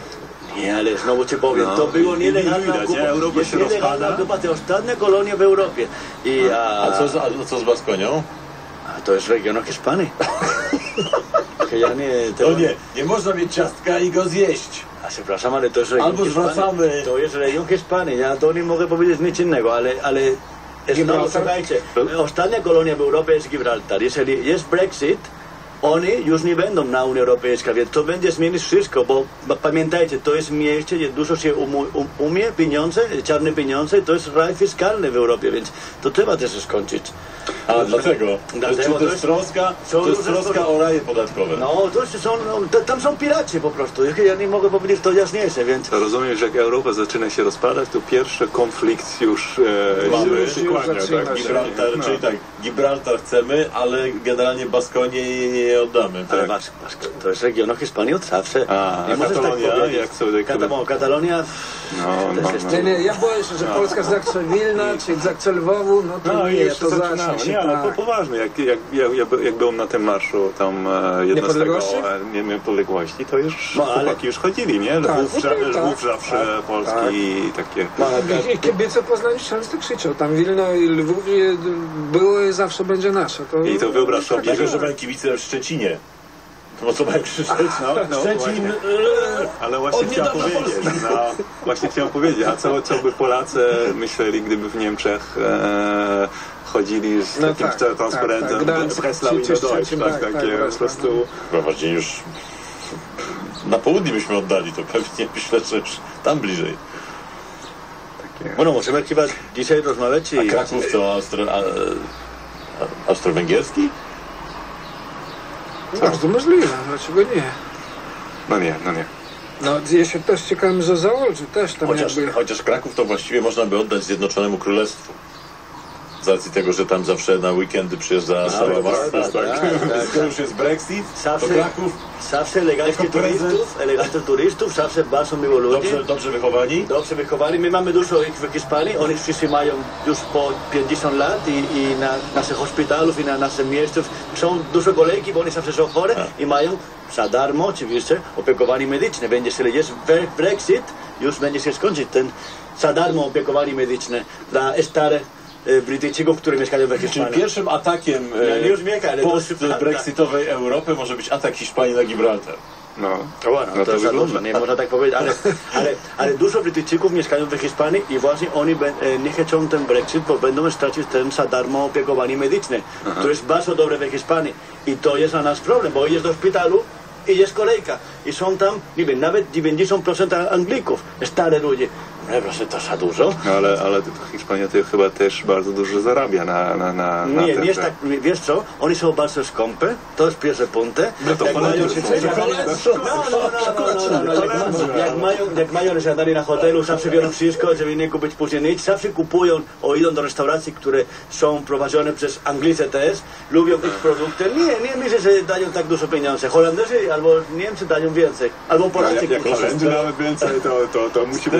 Nie, ale znowu ci powiem, No, to było i- i nielegalna widać, nie? okupacja. Europa Jest się nielegalna rozpada. okupacja, ostatnia kolonia w Europie. I, a, A co z, a co z Baskonią? a to jest region Hiszpanii. *laughs* ja nie, No nie, nie można mieć ciastka i go zjeść. A przepraszam, ale to jest region Albo Hiszpanii. zwracamy. To jest region Hiszpanii, ja to nie mogę powiedzieć nic innego, ale, ale znowu Gibraltar? słuchajcie, ostatnia kolonia w Europie jest Gibraltar. Jeżeli jest Brexit, oni już nie będą na Unii Europejskiej, więc to będzie zmienić wszystko, bo bo pamiętajcie, to jest miejsce, gdzie dużo się umu, um, umie pieniądze, czarne pieniądze, to jest raj fiskalny w Europie, więc to trzeba też skończyć. A, dlatego. Dlatego Czy to to jest troska, to jest troska o raje podatkowe. No, to są, no, to, tam są piraci po prostu. Ja nie mogę powiedzieć to jaśniejsze, więc... To rozumiem, że jak Europa zaczyna się rozpadać, to pierwszy konflikt już e, Mamy się przykłania. Tak, Gibraltar, no. czyli tak, Gibraltar chcemy, ale generalnie Baskonię nie, oddamy. Ale Bas, Bas, to jest region Hiszpanii od zawsze. A, nie a Katalonia, tak powiedzieć. jak sobie- Katalonia, Katalonia No, też jest... Nie, nie, ja boję się, że No. Polska zachce Wilna, czy zachce Lwowu, no to No nie, jeszcze to zacznie się Nie, ale tak. po, poważnie, jak, jak, jak, jak, by- jak byłem na tym marszu tam e, 11 Niepodległości? e, nie, niepodległości, to już No, ale- chłopaki już chodzili, nie? Tak, Lwów, no tak, Lwów zawsze tak, Polski tak. i takie... I, I kibice Poznaniu często krzyczą, tam Wilno i Lwów było i zawsze będzie nasze. To, I to wyobraź sobie, że- mają kibice w Szczecinie. To co mają krzyczeć? No, no, Szczecin, właśnie. e, Ale właśnie od chciałem powiedzieć, no, właśnie chciałem powiedzieć, a co, co by Polacy myśleli, gdyby w Niemczech e, chodzili z No takim tak, tak, transparentem tak, tak. Breslau i Deutsch, tak, tak, tak, takie po Breslau, prostu... Chyba bardziej już na południe byśmy oddali, to pewnie myślę, że już tam bliżej. Bueno, możemy chyba dzisiaj rozmawiać i... A Kraków to Austro, a, a, austro-węgierski? Bardzo możliwe, dlaczego nie? No nie, no nie. No, ja się też ciekałem, że założy też tam Chociaż, jakby... chociaż Kraków to właściwie można by oddać Zjednoczonemu Królestwu. Z racji tego, że tam zawsze na weekendy przyjeżdża cała tak, masa. tak, tak, tak. *laughs* Skoro już jest Brexit, to Zawsze, Kraków zawsze elegancki Jako prezent. turystów, elegancki turystów, zawsze bardzo miło ludzi. dobrze, dobrze wychowani. Dobrze wychowani. My mamy dużo ich w Hiszpanii. Oni wszyscy mają już po 50 lat i, i na naszych hospitalów i na naszych miejscach są dużo kolejki, bo oni zawsze są chore i mają za darmo oczywiście opiekowanie medyczne. Będzie, jeżeli jest bre- Brexit, już będzie się skończyć ten za darmo opiekowanie medyczne dla starych Brytyjczyków, którzy mieszkają w Czyli Hiszpanii. pierwszym atakiem Ja nie już mieka, ale to jest prawda. post-brexitowej Europy może być atak Hiszpanii na Gibraltar. No, No, bueno, no to, to wygląda. nie można tak powiedzieć, ale, *laughs* ale, ale dużo Brytyjczyków mieszkają w Hiszpanii i właśnie oni e, nie chcą ten Brexit, bo będą stracić ten za darmo opiekowanie medyczne, które jest bardzo dobre w Hiszpanii. I to jest dla nas problem, bo idziesz do szpitalu i jest kolejka. I są tam, nie wiem, nawet 90% Anglików, stare ludzie. No proszę, to za dużo. No, ale, ale Hiszpania to chyba też bardzo dużo zarabia na, na, na, na Nie, jest że- tak, wiesz co, oni są bardzo skąpe, to jest pierwsze punkt. No to jak mają, jak, no, no, no, no, no, no, jak, ma- jak mają, jak mają śniadanie na hotelu, zawsze biorą wszystko, żeby nie kupić później nic, zawsze kupują o idą do restauracji, które są prowadzone przez Anglicy też, lubią ich produkty. Nie, nie myślę, że dają tak dużo pieniędzy. Holenderzy albo Niemcy dają więcej, albo No, Polacy. jak. Holendrzy nawet więcej, to, to, to musi być...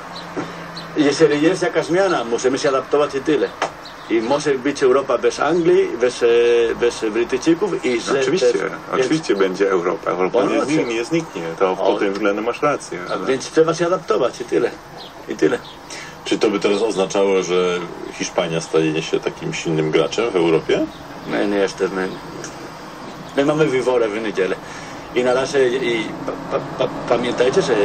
Jeżeli jest jakaś zmiana, musimy się adaptować i tyle. I może być Europa bez Anglii, bez, bez Brytyjczyków i że Oczywiście, też- oczywiście będzie Europa. Europa nie, zniknie, nie zniknie, to pod tym względem masz rację. Ale... Więc trzeba się adaptować i tyle. I tyle. Czy to by teraz oznaczało, że Hiszpania staje się takim silnym graczem w Europie? My nie jesteśmy. My mamy wybory w niedzielę. I na razie i pa, pa, pa, pamiętajcie, że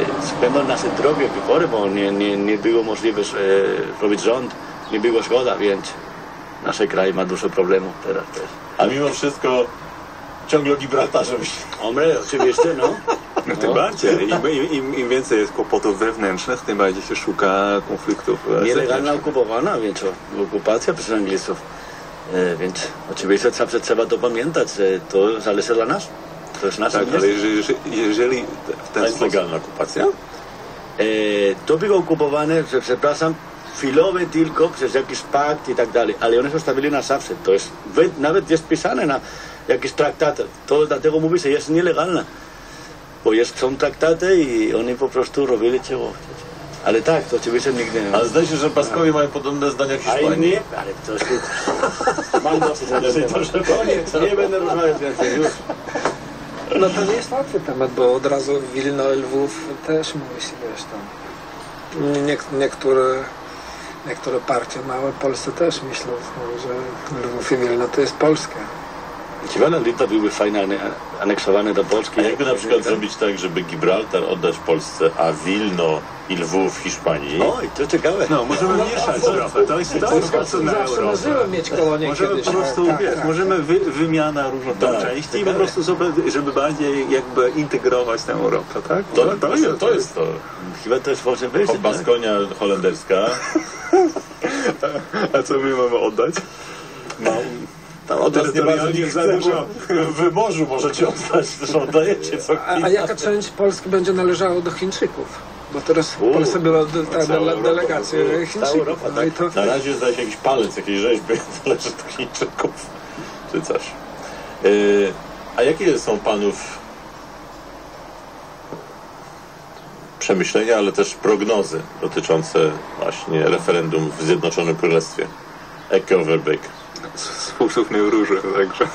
będą nasze drogie wybory, bo nie, nie, nie było możliwe e, robić rząd, nie było zgoda, więc nasz kraj ma dużo problemów teraz też. A mimo wszystko ciągle o Gibraltarze myślę. Omre, oczywiście, no. *laughs* No tym bardziej. Im, im, im, więcej jest kłopotów wewnętrznych, tym bardziej się szuka konfliktów e, Nielegalna okupowana, więc okupacja przez Angliców. E, więc oczywiście zawsze trzeba to pamiętać, że to zależy dla nas. To jest nasze Tak, ale jeżeli, jeżeli w ten A jest sposób... legalna okupacja? E, to było okupowane, że, przepraszam, chwilowe tylko przez jakiś pakt i tak dalej, ale one zostawili na zawsze. To jest, we- nawet jest pisane na jakiś traktat. To dlatego mówi, że jest nielegalna. Bo jest, są traktaty i oni po prostu robili czego. Ale tak, to oczywiście nigdy nie. Ale zdaje się, że Baskowie mają podobne zdania Hiszpanii. nie, ale to jest... *laughs* Mam dosyć na ten temat. Koniec, nie będę rozmawiać więcej już. No to nie jest łatwy temat, bo od razu Wilno Lwów też mówi się, wiesz tam. Nie, niektóre, niektóre partie małe Polsce też myślą, że Lwów i Wilno to jest Polska. Dziwne lita były fajne ane- aneksowane do Polski. A jakby na przykład zrobić tak, żeby Gibraltar oddać Polsce, a Wilno i Lwów Hiszpanii? Oj, to ciekawe. No, możemy mieszać trochę. To jest, to jest sposób na Europę. mieć kolonię Możemy kiedyś. po prostu, tak, wiesz, tak. możemy wy, wymiana różnych Tak, części i po prostu żeby, żeby bardziej jakby integrować tę Europę, tak? To, to, jest, to jest to. Chyba to jest może być. tak? Baskonia holenderska. *laughs* A co my mamy oddać? Tam od nas nie bardzo nie chce, bo w morzu możecie oddać, zresztą *laughs* oddajecie co A, a jaka część Polski będzie należała do Chińczyków? Bo teraz w U, Polsce była de, ta delegacja Chińczyków. Europa, no i tak. to, Na razie zdaje się jakiś palec, jakiejś rzeźby *laughs* należy do Chińczyków, czy coś. Yy, a jakie są panów przemyślenia, ale też prognozy dotyczące właśnie referendum w Zjednoczonym Królestwie? Eke Nie róży, także.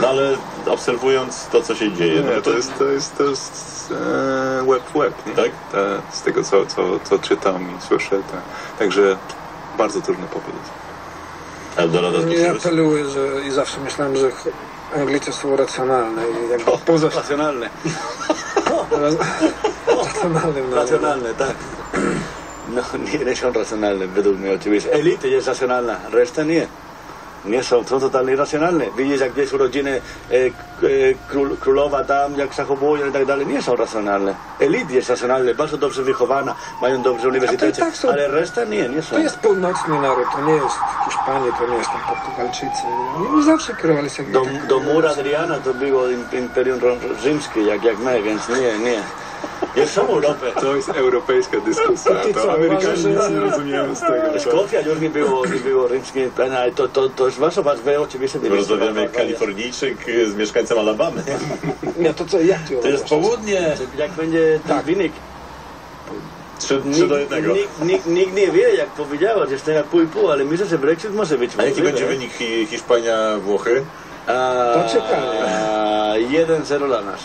No ale obserwując to, co się dzieje, Nie, no to jest, to jest, to jest e, web w web, nie? Tak? Te, z tego, co, co, co czytam i słyszę. Te, także bardzo trudno powiedzieć. Eldorado ja apeluję, że i zawsze myślałem, że Anglicy są racjonalne i jakby poza Racjonalne. *laughs* racjonalnym no, Racjonalne, tak. No, nie, nie są racjonalne według mnie oczywiście. Elity jest racjonalna, reszta nie. Nie są, są totalnie racjonalne. Widzisz, jak gdzieś urodziny e, e, król, królowa tam, jak zachowują i tak dalej, nie są racjonalne. Elit jest racjonalna, bardzo dobrze wychowana, mają dobrze uniwersytety, tak są- ale reszta nie, nie są. To jest północny naród, to nie jest Hiszpanie, to nie jest tam Portugalczycy. Oni zawsze kierowali się Do, do muru Adriana to było im- Imperium Rzymskie, jak, jak my, więc nie, nie. Jest są Europę. To jest europejska dyskusja. Ty co, To Amerykanie uważasz, że- nic nie rozumieją z tego. tak? Szkocja już nie było, nie było rzymskie, ale to, to, to jest wasza ważne, oczywiście. Rozmawiamy jak Kalifornijczyk z mieszkańcem Alabamy. *laughs* Nie, to co, jak ty To jest południe. Jak będzie ten wynik? 3, 3 do 1. Nikt, nikt, nikt nie wie, jak powiedziałeś, jestem jak pół i pół, ale myślę, że Brexit może być A jaki będzie wynik Hi- Hiszpania-Włochy? To ciekawie. 1-0 dla nas.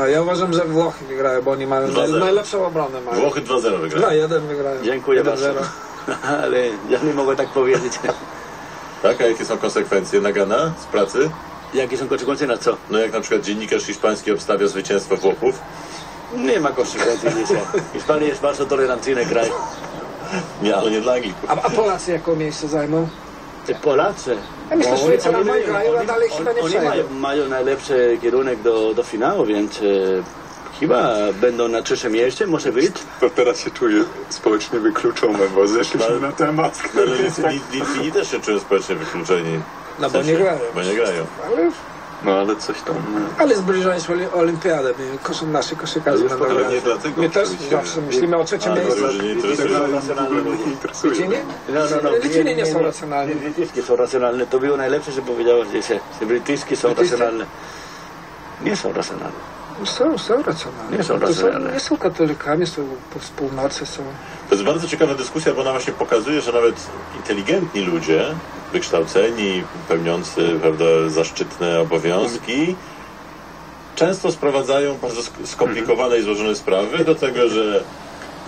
A, Ja uważam, że Włochy wygrają, bo oni mają naj, najlepszą obronę. Mają. Włochy 2-0 wygrają. No, jeden wygrają. Dziękuję 1-0. bardzo. *laughs* Ale ja nie mogę tak powiedzieć. *laughs* Tak, a jakie są konsekwencje Nagana z pracy? Jakie są konsekwencje na co? No jak na przykład dziennikarz hiszpański obstawia zwycięstwo Włochów? Nie ma konsekwencji dzisiaj. Hiszpania jest bardzo tolerancyjny kraj. Nie, ale nie dla Anglików. A, a Polacy jakie miejsce zajmą? Ty Polacy. Ja myślę, że Oni- oni mają- wygrają, a oni- dalej chyba nie Oni przejdą. mają, mają najlepszy kierunek do, do finału, więc e, chyba będą na trzecim miejscu, może być. To teraz się czuję społecznie wykluczony, bo zeszliśmy na temat, Ale który jest Litw- tak... Litw- Litwini też się czują społecznie wykluczeni. No bo nie grają. Bo nie grają. Ale, No ale coś tam... ale zbliżają się oli- olimpiadę. My, koszy, nasi koszykarze Ale będą ale nie dlatego. My też zawsze myślimy o trzecim miejscu. Litwini? No, no, no. Nie są racjonalni. Brytyjskie są racjonalne. To było najlepsze, że powiedziałeś. Że brytyjskie są racjonalne. Nie są racjonalne. Są, są racjonalni. Nie są racjonalne. nie są katolikami, są po- z północy, są... To jest bardzo ciekawa dyskusja, bo ona właśnie pokazuje, że nawet inteligentni ludzie, wykształceni, pełniący prawda, zaszczytne obowiązki, często sprowadzają bardzo sk- skomplikowane i złożone sprawy do tego, że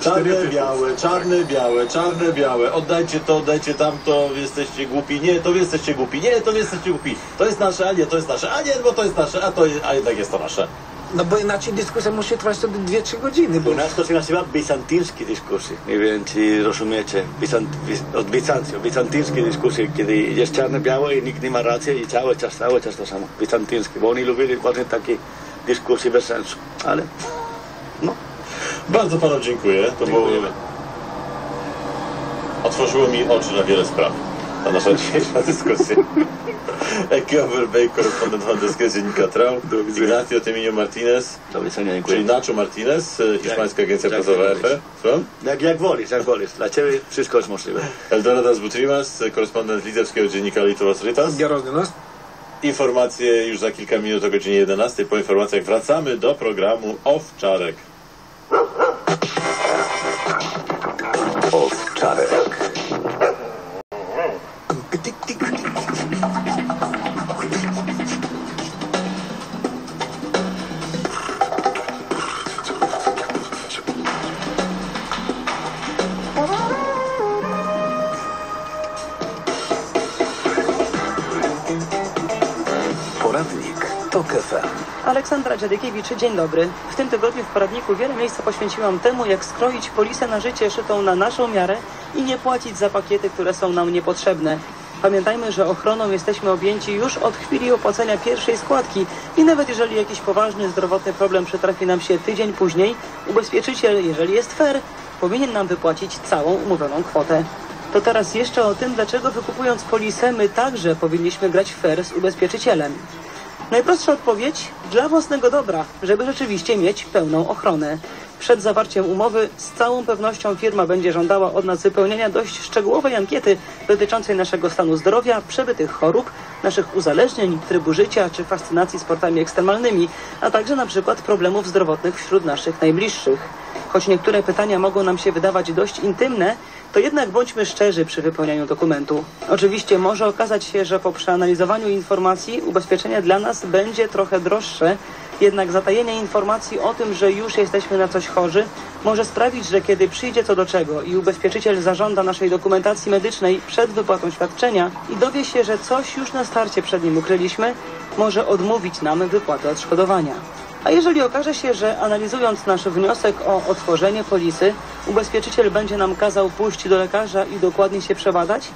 czarne, białe, czarne, białe, czarne, białe, oddajcie to, oddajcie tamto, wy jesteście głupi, nie, to wy jesteście głupi, nie, to wy jesteście głupi, to jest nasze, a nie, to jest nasze, a nie, bo to jest nasze, a to jest, a jednak jest to nasze. No bo inaczej dyskusja musi trwać wtedy 2-3 godziny, bo... U nas to się nazywa bizantyńskie dyskusje. Nie wiem, czy rozumiecie. Bizant, biz- od Bizancjum. Bizantyńskie dyskusje, kiedy jest czarno-białe i nikt nie ma racji i cały czas, cały czas to samo. Bizantyńskie, bo oni lubili właśnie takie dyskusje bez sensu. Ale Bardzo panom dziękuję. To było... Otworzyło mi oczy na wiele spraw. Ta nasza dzisiejsza dyskusja. *laughs* Eki Overbay, korespondent holenderskiego dziennika Trau. Ignacio Temino Martinez, do widzenia, dziękuję. czyli Nacho Martinez, e, hiszpańska agencja jak prasowa wolisz. EFE. Słucham? jak, jak wolisz, jak wolisz. Dla ciebie wszystko jest możliwe. Eldoradas Butrimas, e, korespondent litewskiego dziennika Lietuvos Rytas. Geros. Informacje już za kilka minut o godzinie 11. Po informacjach wracamy do programu Owczarek. Owczarek. FM. Aleksandra Dziadykiewicz, dzień dobry. W tym tygodniu w poradniku wiele miejsca poświęciłam temu, jak skroić polisę na życie szytą na naszą miarę i nie płacić za pakiety, które są nam niepotrzebne. Pamiętajmy, że ochroną jesteśmy objęci już od chwili opłacenia pierwszej składki i nawet jeżeli jakiś poważny zdrowotny problem przytrafi nam się tydzień później, ubezpieczyciel, jeżeli jest fair, powinien nam wypłacić całą umówioną kwotę. To teraz jeszcze o tym, dlaczego wykupując polisę, my także powinniśmy grać fair z ubezpieczycielem. Najprostsza odpowiedź dla własnego dobra, żeby rzeczywiście mieć pełną ochronę. Przed zawarciem umowy z całą pewnością firma będzie żądała od nas wypełnienia dość szczegółowej ankiety dotyczącej naszego stanu zdrowia, przebytych chorób, naszych uzależnień, trybu życia czy fascynacji sportami ekstremalnymi, a także na przykład problemów zdrowotnych wśród naszych najbliższych. Choć niektóre pytania mogą nam się wydawać dość intymne, to jednak bądźmy szczerzy przy wypełnianiu dokumentu. Oczywiście może okazać się, że po przeanalizowaniu informacji ubezpieczenie dla nas będzie trochę droższe, jednak zatajenie informacji o tym, że już jesteśmy na coś chorzy, może sprawić, że kiedy przyjdzie co do czego i ubezpieczyciel zażąda naszej dokumentacji medycznej przed wypłatą świadczenia i dowie się, że coś już na starcie przed nim ukryliśmy, może odmówić nam wypłaty odszkodowania. A jeżeli okaże się, że analizując nasz wniosek o otworzenie polisy, ubezpieczyciel będzie nam kazał pójść do lekarza i dokładnie się przebadać,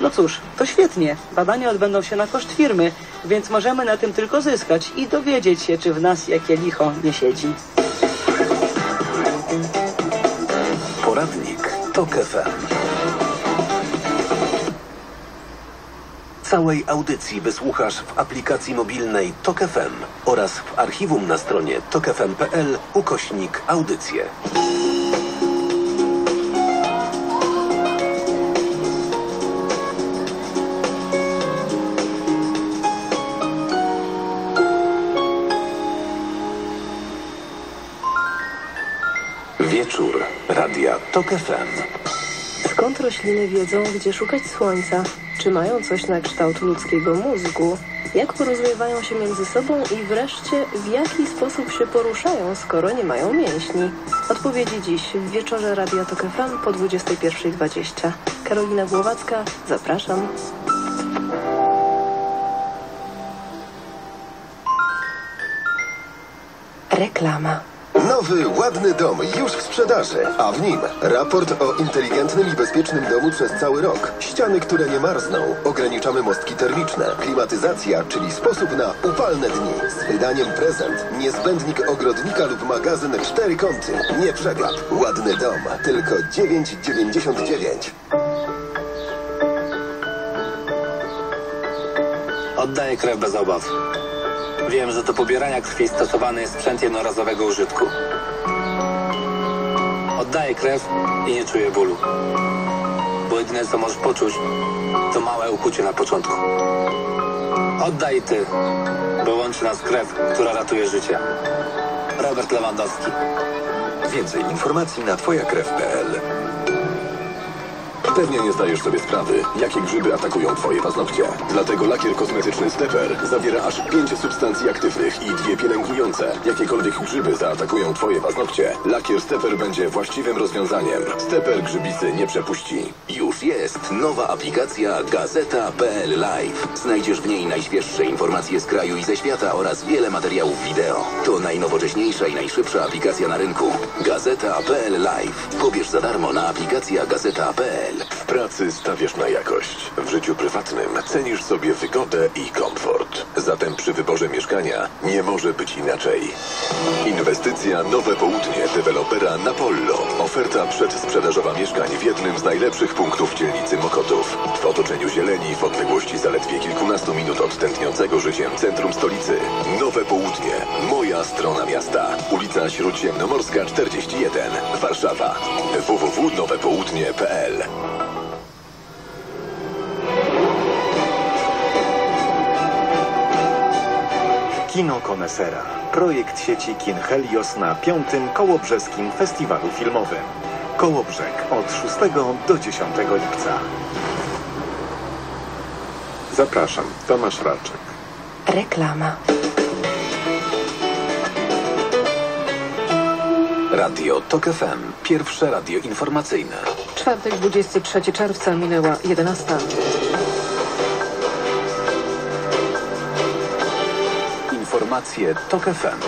no cóż, to świetnie. Badania odbędą się na koszt firmy, więc możemy na tym tylko zyskać i dowiedzieć się, czy w nas jakie licho nie siedzi. Poradnik TOK FM. Całej audycji wysłuchasz w aplikacji mobilnej TOK FM oraz w archiwum na stronie tokefm.pl ukośnik audycje. Wieczór Radia TOK FM. Skąd rośliny wiedzą, gdzie szukać słońca? Czy mają coś na kształt ludzkiego mózgu? Jak porozumiewają się między sobą i wreszcie w jaki sposób się poruszają, skoro nie mają mięśni? Odpowiedzi dziś w wieczorze Radia Tok FM po 21.20. Karolina Głowacka, zapraszam. Reklama. Nowy, ładny dom już w sprzedaży, a w nim raport o inteligentnym i bezpiecznym domu przez cały rok. Ściany, które nie marzną, ograniczamy mostki termiczne, klimatyzacja, czyli sposób na upalne dni. Z wydaniem prezent, niezbędnik ogrodnika lub magazyn cztery kąty. Nie przegap. Ładny dom, tylko 9,99. Oddaję krew bez obaw. Wiem, że do pobierania krwi stosowany jest sprzęt jednorazowego użytku. Oddaję krew i nie czuję bólu. Bo jedyne co możesz poczuć, to małe ukucie na początku. Oddaj ty, bo łączy nas krew, która ratuje życie. Robert Lewandowski. Więcej informacji na twojakrew.pl Pewnie nie zdajesz sobie sprawy, jakie grzyby atakują twoje paznokcie. Dlatego lakier kosmetyczny Stepper zawiera aż 5 substancji aktywnych i dwie pielęgnujące. Jakiekolwiek grzyby zaatakują twoje paznokcie, lakier Stepper będzie właściwym rozwiązaniem. Stepper grzybicy nie przepuści. Już jest nowa aplikacja Gazeta.pl Live. Znajdziesz w niej najświeższe informacje z kraju i ze świata oraz wiele materiałów wideo. To najnowocześniejsza i najszybsza aplikacja na rynku. Gazeta.pl Live. Pobierz za darmo na aplikacja Gazeta.pl. Pracy stawiasz na jakość. W życiu prywatnym cenisz sobie wygodę i komfort. Zatem przy wyborze mieszkania nie może być inaczej. Inwestycja Nowe Południe dewelopera Napollo. Oferta przedsprzedażowa mieszkań w jednym z najlepszych punktów dzielnicy Mokotów. W otoczeniu zieleni, w odległości zaledwie kilkunastu minut od tętniącego życiem centrum stolicy. Nowe Południe. Moja strona miasta. Ulica Śródziemnomorska 41. Warszawa. www.nowepołudnie.pl Kino Konesera. Projekt sieci kin Helios na piątym Kołobrzeskim Festiwalu Filmowym. Kołobrzeg od 6 do 10 lipca. Zapraszam, Tomasz Raczek. Reklama. Radio TOK FM. Pierwsze radio informacyjne. Czwartek, 23 czerwca minęła 11. Informacje TOK FM.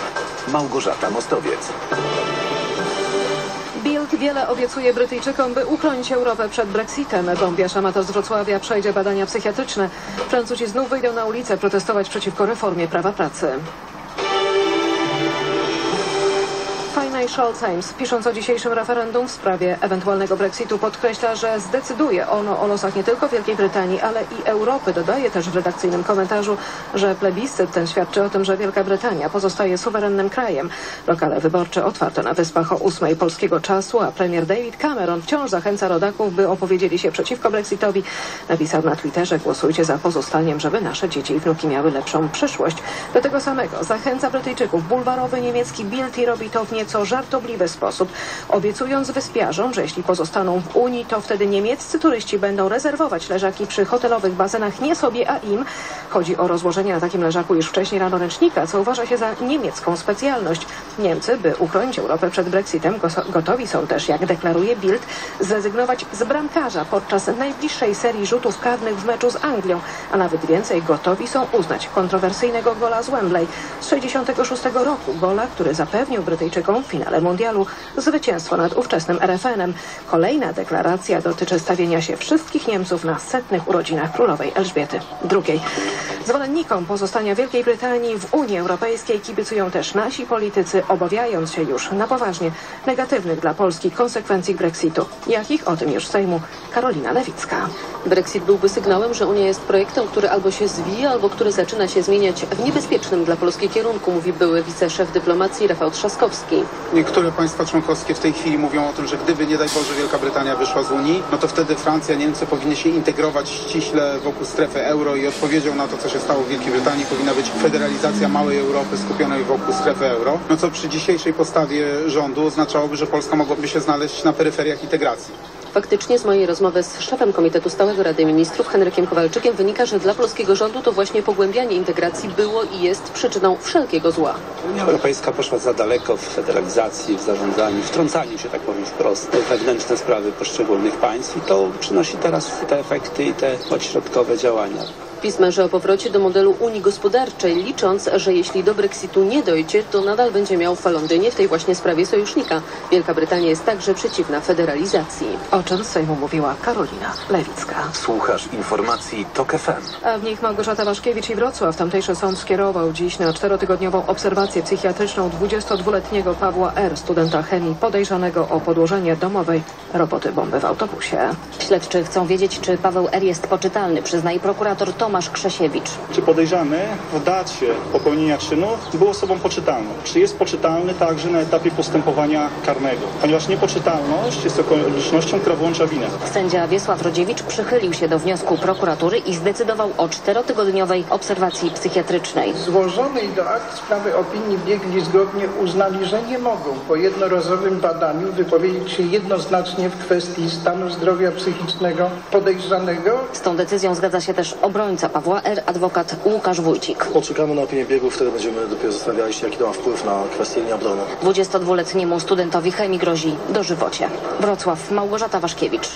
Małgorzata Mostowiec. Bild wiele obiecuje Brytyjczykom, by uchronić Europę przed Brexitem. Bombiarz amator z Wrocławia przejdzie badania psychiatryczne. Francuzi znów wyjdą na ulicę protestować przeciwko reformie prawa pracy. Financial Times, pisząc o dzisiejszym referendum w sprawie ewentualnego Brexitu, podkreśla, że zdecyduje ono o losach nie tylko Wielkiej Brytanii, ale i Europy. Dodaje też w redakcyjnym komentarzu, że plebiscyt ten świadczy o tym, że Wielka Brytania pozostaje suwerennym krajem. Lokale wyborcze otwarte na Wyspach o 8 polskiego czasu, a premier David Cameron wciąż zachęca rodaków, by opowiedzieli się przeciwko Brexitowi. Napisał na Twitterze, głosujcie za pozostaniem, żeby nasze dzieci i wnuki miały lepszą przyszłość. Do tego samego zachęca Brytyjczyków bulwarowy niemiecki Bild robi to w nieco żartobliwy sposób, obiecując wyspiarzom, że jeśli pozostaną w Unii, to wtedy niemieccy turyści będą rezerwować leżaki przy hotelowych basenach nie sobie, a im. Chodzi o rozłożenie na takim leżaku już wcześniej rano ręcznika, co uważa się za niemiecką specjalność. Niemcy, by uchronić Europę przed Brexitem, gotowi są też, jak deklaruje Bild, zrezygnować z bramkarza podczas najbliższej serii rzutów karnych w meczu z Anglią, a nawet więcej gotowi są uznać kontrowersyjnego gola z Wembley z 66 roku, gola, który zapewnił Brytyjczykom w finale mundialu zwycięstwo nad ówczesnym RFN-em. Kolejna deklaracja dotyczy stawienia się wszystkich Niemców na setnych urodzinach królowej Elżbiety II. Zwolennikom pozostania Wielkiej Brytanii w Unii Europejskiej kibicują też nasi politycy, obawiając się już na poważnie negatywnych dla Polski konsekwencji Brexitu. Jakich? O tym już Sejmu Karolina Lewicka. Brexit byłby sygnałem, że Unia jest projektem, który albo się zwija, albo który zaczyna się zmieniać w niebezpiecznym dla Polski kierunku, mówi były wiceszef dyplomacji Rafał Trzaskowski. Niektóre państwa członkowskie w tej chwili mówią o tym, że gdyby nie daj Boże Wielka Brytania wyszła z Unii, no to wtedy Francja, Niemcy powinny się integrować ściśle wokół strefy euro i odpowiedzią na to, co się stało w Wielkiej Brytanii powinna być federalizacja małej Europy skupionej wokół strefy euro, no co przy dzisiejszej postawie rządu oznaczałoby, że Polska mogłaby się znaleźć na peryferiach integracji. Faktycznie z mojej rozmowy z szefem Komitetu Stałego Rady Ministrów Henrykiem Kowalczykiem wynika, że dla polskiego rządu to właśnie pogłębianie integracji było i jest przyczyną wszelkiego zła. Unia Europejska poszła za daleko w federalizacji, w zarządzaniu, wtrącaniu się, tak powiem wprost, w wewnętrzne sprawy poszczególnych państw i to przynosi teraz te efekty i te odśrodkowe działania. PiS marzy o powrocie do modelu Unii Gospodarczej, licząc, że jeśli do Brexitu nie dojdzie, to nadal będzie miał w Londynie w tej właśnie sprawie sojusznika. Wielka Brytania jest także przeciwna federalizacji. O czym z Sejmu mówiła Karolina Lewicka. Słuchasz informacji TOK FM. A w nich Małgorzata Waszkiewicz i Wrocław. Tamtejszy sąd skierował dziś na czterotygodniową obserwację psychiatryczną 22-letniego Pawła R., studenta chemii podejrzanego o podłożenie domowej roboty bomby w autobusie. Śledczy chcą wiedzieć, czy Paweł R. jest poczytalny, przyznaje prokurator Tomasz Krzesiewicz. Czy podejrzany w dacie popełnienia czynu był osobą poczytalną? Czy jest poczytalny także na etapie postępowania karnego? Ponieważ niepoczytalność jest okolicznością, która wyłącza winę. Sędzia Wiesław Rodziewicz przychylił się do wniosku prokuratury i zdecydował o czterotygodniowej obserwacji psychiatrycznej. Złożonej do akt sprawy opinii biegli zgodnie uznali, że nie mogą po jednorazowym badaniu wypowiedzieć się jednoznacznie w kwestii stanu zdrowia psychicznego podejrzanego. Z tą decyzją zgadza się też obrońca Pawła R., adwokat Łukasz Wójcik. Poczekamy na opinię biegłów, wtedy będziemy dopiero zastanawiali się, jaki to ma wpływ na kwestię linii obrony. 22-letniemu studentowi chemii grozi dożywocie. Wrocław, Małgorzata Waszkiewicz.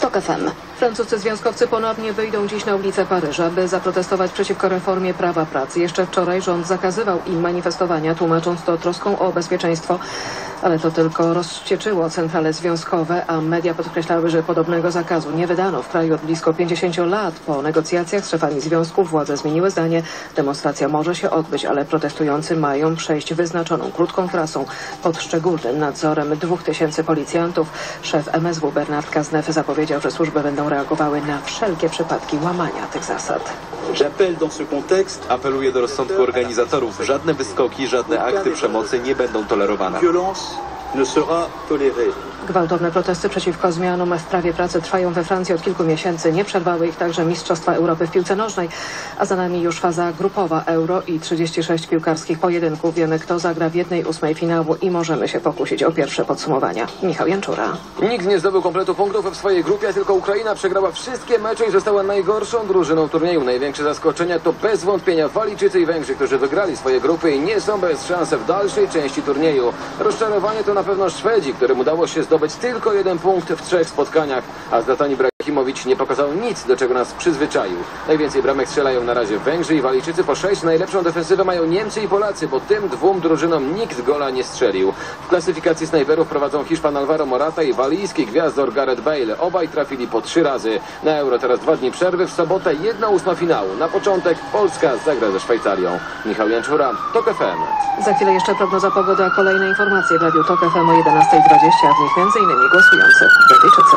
TOK FM. Francuscy związkowcy ponownie wyjdą dziś na ulicę Paryża, by zaprotestować przeciwko reformie prawa pracy. Jeszcze wczoraj rząd zakazywał im manifestowania, tłumacząc to troską o bezpieczeństwo, ale to tylko rozścieczyło centrale związkowe, a media podkreślały, że podobnego zakazu nie wydano w kraju od blisko 50 lat. Po negocjacjach z szefami związków władze zmieniły zdanie. Demonstracja może się odbyć, ale protestujący mają przejść wyznaczoną krótką trasą pod szczególnym nadzorem dwóch tysięcy policjantów. Szef MSW Bernard Cazeneuve zapowiedział, że służby będą reagowały na wszelkie przypadki łamania tych zasad. Apeluję do rozsądku organizatorów. Żadne wyskoki, żadne akty przemocy nie będą tolerowane. Gwałtowne protesty przeciwko zmianom w prawie pracy trwają we Francji od kilku miesięcy. Nie przerwały ich także Mistrzostwa Europy w piłce nożnej, a za nami już faza grupowa Euro i 36 piłkarskich pojedynków. Wiemy, kto zagra w jednej ósmej finału i możemy się pokusić o pierwsze podsumowania. Michał Janczura. Nikt nie zdobył kompletu punktów w swojej grupie, tylko Ukraina przegrała wszystkie mecze i została najgorszą drużyną turnieju. Największe zaskoczenia to bez wątpienia Walijczycy i Węgrzy, którzy wygrali swoje grupy i nie są bez szansy w dalszej części turnieju. Rozczarowanie to na pewno Szwedzi, którym udało się zdobyć tylko jeden punkt w trzech spotkaniach, a Zlatan Ibrahimowicz nie pokazał nic, do czego nas przyzwyczaił. Najwięcej bramek strzelają na razie Węgrzy i Walijczycy po sześć. Najlepszą defensywę mają Niemcy i Polacy, bo tym dwóm drużynom nikt gola nie strzelił. W klasyfikacji snajperów prowadzą Hiszpan Alvaro Morata i walijski gwiazdor Gareth Bale. Obaj trafili po trzy razy. Na Euro teraz dwa dni przerwy, w sobotę jedna ósma finału. Na początek Polska zagra ze Szwajcarią. Michał Janczura, TOK FM. Za chwilę jeszcze prognoza pogody, a kolejne informacje w Radiu Tok FM o 11.20, a w nich m.in. głosujący Brytyjczycy.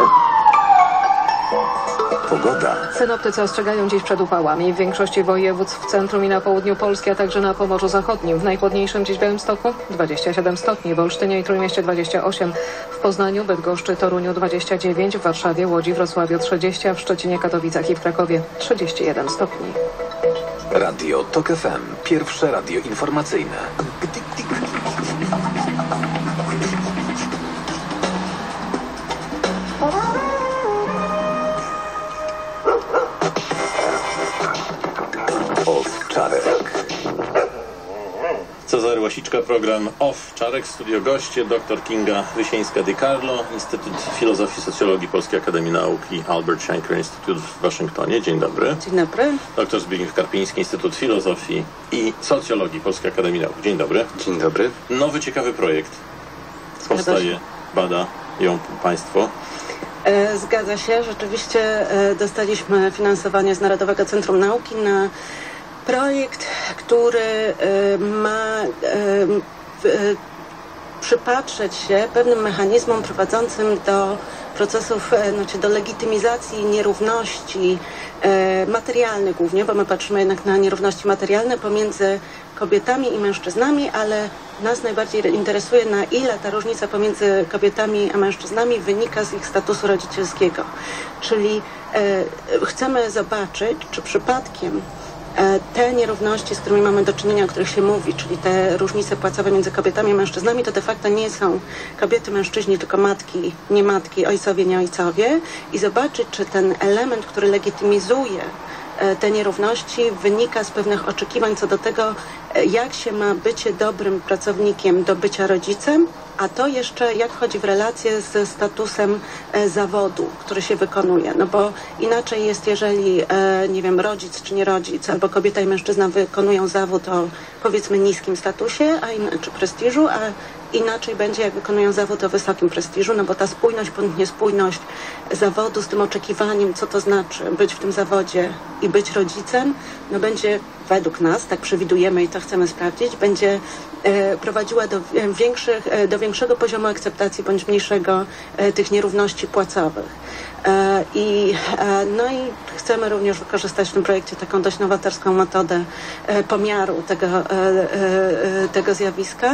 Pogoda. Synoptycy ostrzegają dziś przed upałami. W większości województw w centrum i na południu Polski, a także na Pomorzu Zachodnim. W najchłodniejszym dziś Białymstoku 27 stopni, w Olsztynie i Trójmieście 28, w Poznaniu, Bydgoszczy, Toruniu 29, w Warszawie, Łodzi, Wrocławiu 30, a w Szczecinie, Katowicach i w Krakowie 31 stopni. Radio TOK FM. Pierwsze radio informacyjne. Łasiczka, program OFF. Czarek, studio goście, dr Kinga Wysieńska-Di Carlo, Instytut Filozofii i Socjologii Polskiej Akademii Nauk i Albert Shanker Instytut w Waszyngtonie. Dzień dobry. Dzień dobry. Dr Zbigniew Karpiński, Instytut Filozofii i Socjologii Polskiej Akademii Nauk. Dzień dobry. Dzień dobry. Nowy, ciekawy projekt. Powstaje, bada ją państwo. E, Zgadza się, rzeczywiście e, dostaliśmy finansowanie z Narodowego Centrum Nauki na projekt, który e, ma w- e, przypatrzeć się pewnym mechanizmom prowadzącym do procesów, e, znaczy do legitymizacji nierówności e, materialnych głównie, bo my patrzymy jednak na nierówności materialne pomiędzy kobietami i mężczyznami, ale nas najbardziej interesuje, na ile ta różnica pomiędzy kobietami a mężczyznami wynika z ich statusu rodzicielskiego. Czyli e, chcemy zobaczyć, czy przypadkiem te nierówności, z którymi mamy do czynienia, o których się mówi, czyli te różnice płacowe między kobietami a mężczyznami, to de facto nie są kobiety, mężczyźni, tylko matki, nie matki, ojcowie, nie ojcowie. I zobaczyć, czy ten element, który legitymizuje e, te nierówności wynika z pewnych oczekiwań co do tego, e, jak się ma bycie dobrym pracownikiem do bycia rodzicem, a to jeszcze jak wchodzi w relację ze statusem e, zawodu, który się wykonuje. No bo inaczej jest, jeżeli, e, nie wiem, rodzic czy nie rodzic, albo kobieta i mężczyzna wykonują zawód o powiedzmy niskim statusie, a in, czy prestiżu, a inaczej będzie, jak wykonują zawód o wysokim prestiżu, no bo ta spójność bądź niespójność zawodu z tym oczekiwaniem, co to znaczy być w tym zawodzie i być rodzicem, no będzie według nas, tak przewidujemy i to chcemy sprawdzić, będzie e, prowadziła do większych, e, do większego poziomu akceptacji bądź mniejszego e, tych nierówności płacowych. I, no i chcemy również wykorzystać w tym projekcie taką dość nowatorską metodę pomiaru tego, tego zjawiska.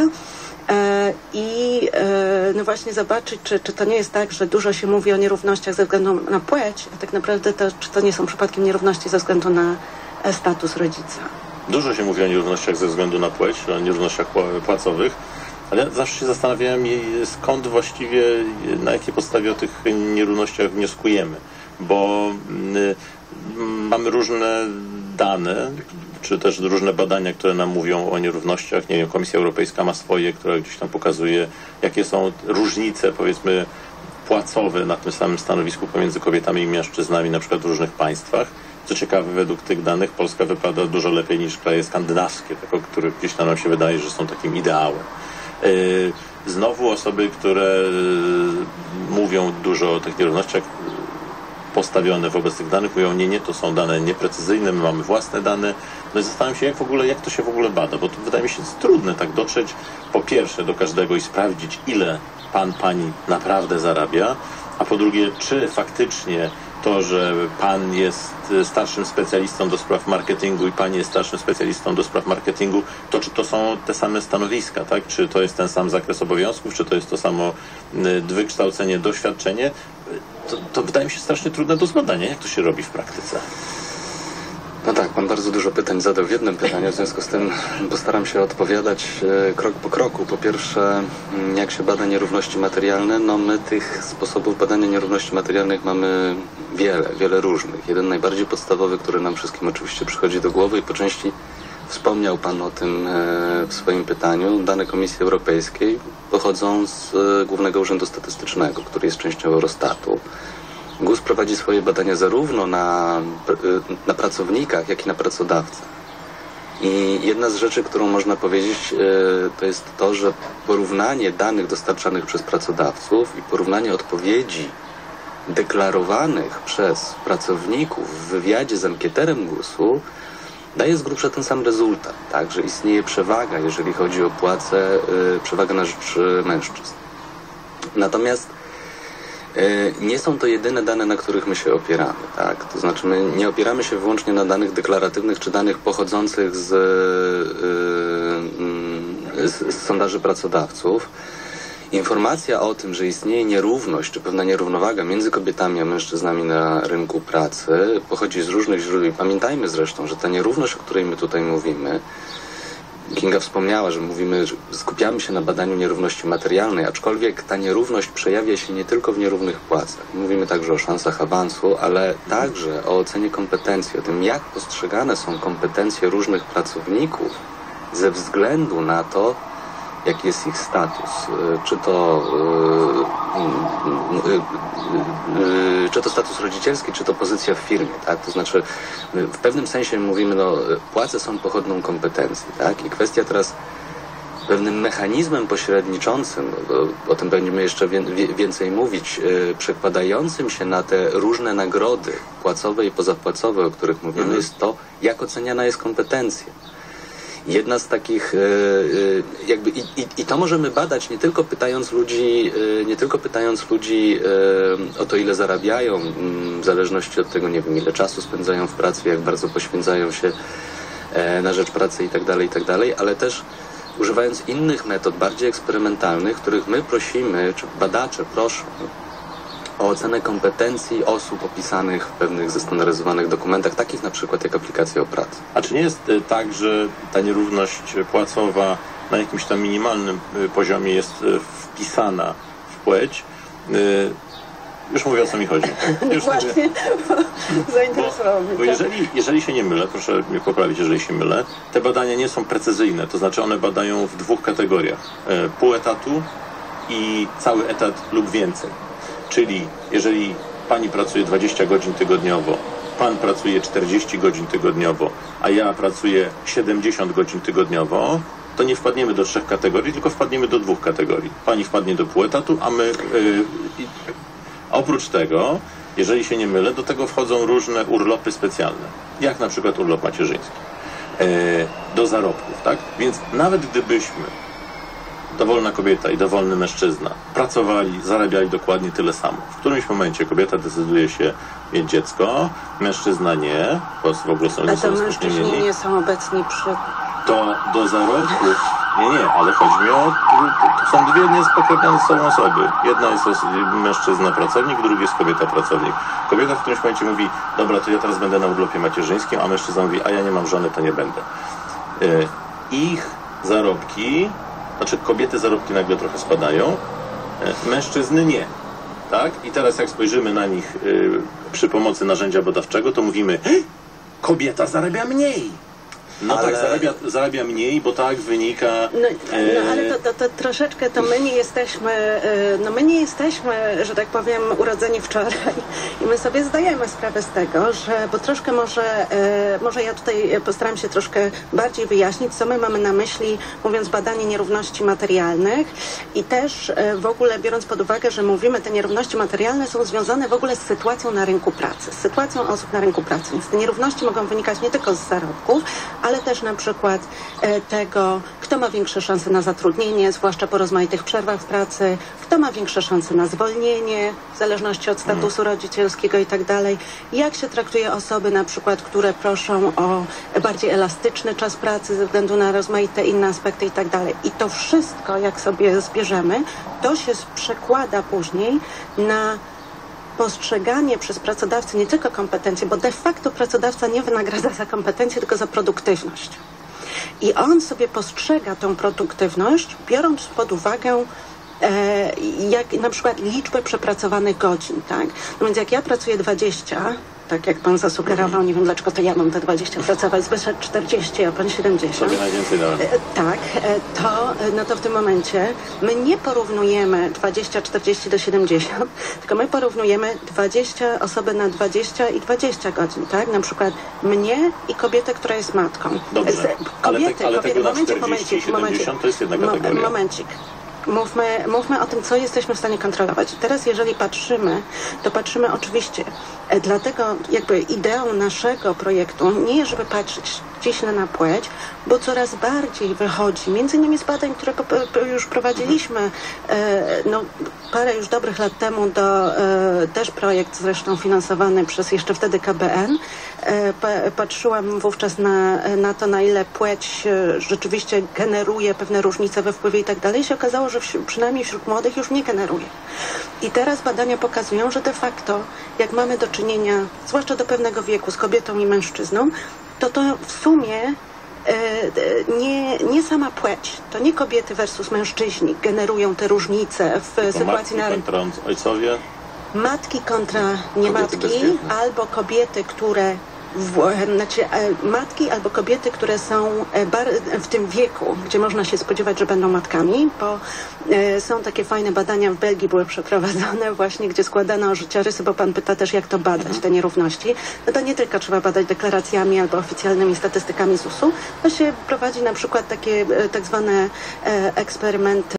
E, I e, no właśnie zobaczyć, czy, czy to nie jest tak, że dużo się mówi o nierównościach ze względu na płeć, a tak naprawdę to, czy to nie są przypadkiem nierówności ze względu na e, status rodzica. Dużo się mówi o nierównościach ze względu na płeć, o nierównościach pła- płacowych, ale ja zawsze się zastanawiałem, skąd właściwie, na jakiej podstawie o tych nierównościach wnioskujemy, bo mm, mamy różne dane, czy też różne badania, które nam mówią o nierównościach. Nie wiem, Komisja Europejska ma swoje, które gdzieś tam pokazuje, jakie są różnice, powiedzmy, płacowe na tym samym stanowisku pomiędzy kobietami i mężczyznami, na przykład w różnych państwach. Co ciekawe, według tych danych Polska wypada dużo lepiej niż kraje skandynawskie, które gdzieś tam nam się wydaje, że są takim ideałem. Yy, Znowu osoby, które yy, mówią dużo o tych nierównościach, postawione wobec tych danych, mówią, nie, nie, to są dane nieprecyzyjne, my mamy własne dane. No i zastanawiam się, jak w ogóle, jak to się w ogóle bada, bo to wydaje mi się jest trudne tak dotrzeć po pierwsze do każdego i sprawdzić, ile pan, pani naprawdę zarabia, a po drugie, czy faktycznie to, że pan jest starszym specjalistą do spraw marketingu i pani jest starszym specjalistą do spraw marketingu, to czy to są te same stanowiska, tak? Czy to jest ten sam zakres obowiązków, czy to jest to samo y, wykształcenie, doświadczenie? To, to wydaje mi się strasznie trudne do zbadania. Jak to się robi w praktyce? No tak, pan bardzo dużo pytań zadał w jednym pytaniu, w związku z tym postaram się odpowiadać e, krok po kroku. Po pierwsze, mm, jak się bada nierówności materialne? No my tych sposobów badania nierówności materialnych mamy wiele, wiele różnych. Jeden najbardziej podstawowy, który nam wszystkim oczywiście przychodzi do głowy i po części wspomniał pan o tym e, w swoim pytaniu. Dane Komisji Europejskiej pochodzą z e, Głównego Urzędu Statystycznego, który jest częścią Eurostatu. GUS prowadzi swoje badania zarówno na, pr- na pracownikach, jak i na pracodawcach. I jedna z rzeczy, którą można powiedzieć, e, to jest to, że porównanie danych dostarczanych przez pracodawców i porównanie odpowiedzi deklarowanych przez pracowników w wywiadzie z ankieterem GUS-u daje z grubsza ten sam rezultat, tak, że istnieje przewaga, jeżeli chodzi o płace, y, przewaga na rzecz y, mężczyzn. Natomiast y, nie są to jedyne dane, na których my się opieramy, tak? To znaczy my nie opieramy się wyłącznie na danych deklaratywnych czy danych pochodzących z, y, z, z sondaży pracodawców. Informacja o tym, że istnieje nierówność czy pewna nierównowaga między kobietami a mężczyznami na rynku pracy pochodzi z różnych źródeł. Pamiętajmy zresztą, że ta nierówność, o której my tutaj mówimy, Kinga wspomniała, że mówimy, że skupiamy się na badaniu nierówności materialnej, aczkolwiek ta nierówność przejawia się nie tylko w nierównych płacach. Mówimy także o szansach awansu, ale także o ocenie kompetencji, o tym, jak postrzegane są kompetencje różnych pracowników ze względu na to, jaki jest ich status. Y, Czy to, y, y, czy to status rodzicielski, czy to pozycja w firmie, tak? To znaczy, w pewnym sensie mówimy, no, płace są pochodną kompetencji, tak? I kwestia teraz pewnym mechanizmem pośredniczącym, bo o tym będziemy jeszcze więcej mówić, przekładającym się na te różne nagrody płacowe i pozapłacowe, o których mówimy, jest to, jak oceniana jest kompetencja. Jedna z takich, e, e, jakby i, i, i to możemy badać nie tylko pytając ludzi, e, nie tylko pytając ludzi o to, ile zarabiają, w zależności od tego, nie wiem, ile czasu spędzają w pracy, jak bardzo poświęcają się na rzecz pracy i tak dalej, i tak ale też używając innych metod, bardziej eksperymentalnych, których my prosimy, czy badacze proszą o ocenę kompetencji osób opisanych w pewnych zestandaryzowanych dokumentach, takich na przykład jak aplikacja o pracę. A czy nie jest y, tak, że ta nierówność płacowa na jakimś tam minimalnym y, poziomie jest y, wpisana w płeć? Już mówię o co mi chodzi. *laughs* Już mówię. Właśnie zainteresowało mnie. Bo to. jeżeli, jeżeli się nie mylę, proszę mnie poprawić, jeżeli się mylę, te badania nie są precyzyjne, to znaczy one badają w dwóch kategoriach. E, Pół etatu i cały etat lub więcej. Czyli jeżeli pani pracuje 20 godzin tygodniowo, pan pracuje 40 godzin tygodniowo, a ja pracuję 70 godzin tygodniowo, to nie wpadniemy do trzech kategorii, tylko wpadniemy do dwóch kategorii. Pani wpadnie do pół etatu, a my... Yy, Oprócz tego, jeżeli się nie mylę, do tego wchodzą różne urlopy specjalne, jak na przykład urlop macierzyński, e, do zarobków, tak? Więc nawet gdybyśmy, dowolna kobieta i dowolny mężczyzna, pracowali, zarabiali dokładnie tyle samo, w którymś momencie kobieta decyduje się mieć dziecko, mężczyzna nie, bo w ogóle są, A to mężczyźni nie są obecni przy... to do zarobków. Nie, nie, ale chodzi mi o. To są dwie niespokrewnione z sobą osoby. Jedna jest mężczyzna pracownik, drugi jest kobieta pracownik. Kobieta w którymś momencie mówi, dobra, to ja teraz będę na urlopie macierzyńskim, a mężczyzna mówi, a ja nie mam żony, to nie będę. E, Ich zarobki, znaczy kobiety zarobki nagle trochę spadają, e, mężczyzny nie. Tak? I teraz jak spojrzymy na nich y, przy pomocy narzędzia badawczego, to mówimy, "Hej, kobieta zarabia mniej. No Ale- tak, zarabia, zarabia mniej, bo tak wynika. No, no ale to, to, to troszeczkę to my nie jesteśmy, e, no my nie jesteśmy, że tak powiem, urodzeni wczoraj i my sobie zdajemy sprawę z tego, że, bo troszkę może, e, może ja tutaj postaram się troszkę bardziej wyjaśnić, co my mamy na myśli, mówiąc badanie nierówności materialnych i też e, w ogóle biorąc pod uwagę, że mówimy, te nierówności materialne są związane w ogóle z sytuacją na rynku pracy, z sytuacją osób na rynku pracy. Więc te nierówności mogą wynikać nie tylko z zarobków, ale też na przykład e, tego, kto ma większe szanse na zatrudnienie, zwłaszcza po rozmaitych przerwach w pracy, kto ma większe szanse na zwolnienie, w zależności od statusu rodzicielskiego i tak dalej. Jak się traktuje osoby na przykład, które proszą o bardziej elastyczny czas pracy ze względu na rozmaite inne aspekty i tak dalej. I to wszystko, jak sobie zbierzemy, to się przekłada później na postrzeganie przez pracodawcę nie tylko kompetencji, bo de facto pracodawca nie wynagradza za kompetencje, tylko za produktywność. I on sobie postrzega tą produktywność, biorąc pod uwagę e, jak na przykład liczbę przepracowanych godzin, tak? No więc jak ja pracuję 20, tak jak pan zasugerował, nie wiem dlaczego to ja mam te 20 pracować, Zbyszek 40, a pan 70. Sobie najwięcej dałem. E, Tak, e, to, e, no to w tym momencie my nie porównujemy 20-40 do 70, *laughs* tylko my porównujemy 20 osoby na 20 i 20 godzin, tak? Na przykład mnie i kobietę, która jest matką. Dobrze, Z- ale te- kobiety, ale kobiety, tego na momencik, 40 i momencik, momencik. 70 to jest jedna kategoria. Momencik. Mówmy, mówmy o tym, co jesteśmy w stanie kontrolować. Teraz, jeżeli patrzymy, to patrzymy oczywiście, e, dlatego jakby ideą naszego projektu nie jest, żeby patrzeć ściśle na płeć, bo coraz bardziej wychodzi, między innymi z badań, które już prowadziliśmy e, no, parę już dobrych lat temu, do, e, też projekt zresztą finansowany przez jeszcze wtedy KBN. Pa, patrzyłam wówczas na, na to, na ile płeć rzeczywiście generuje pewne różnice we wpływie i tak dalej. Się okazało, że wśród, przynajmniej wśród młodych już nie generuje. I teraz badania pokazują, że de facto, jak mamy do czynienia, zwłaszcza do pewnego wieku, z kobietą i mężczyzną, to to w sumie e, e, nie, nie sama płeć, to nie kobiety versus mężczyźni generują te różnice w To sytuacji na matki rynku. kontra ojcowie. Matki kontra niematki, albo kobiety, które znaczy, e, matki albo kobiety, które są e, w tym wieku, gdzie można się spodziewać, że będą matkami, bo e, są takie fajne badania w Belgii były przeprowadzone *laughs* właśnie, gdzie składano życiorysy, bo pan pyta też, jak to badać, te nierówności. No to nie tylko trzeba badać deklaracjami albo oficjalnymi statystykami ZUS-u, to się prowadzi na przykład takie tak zwane eksperymenty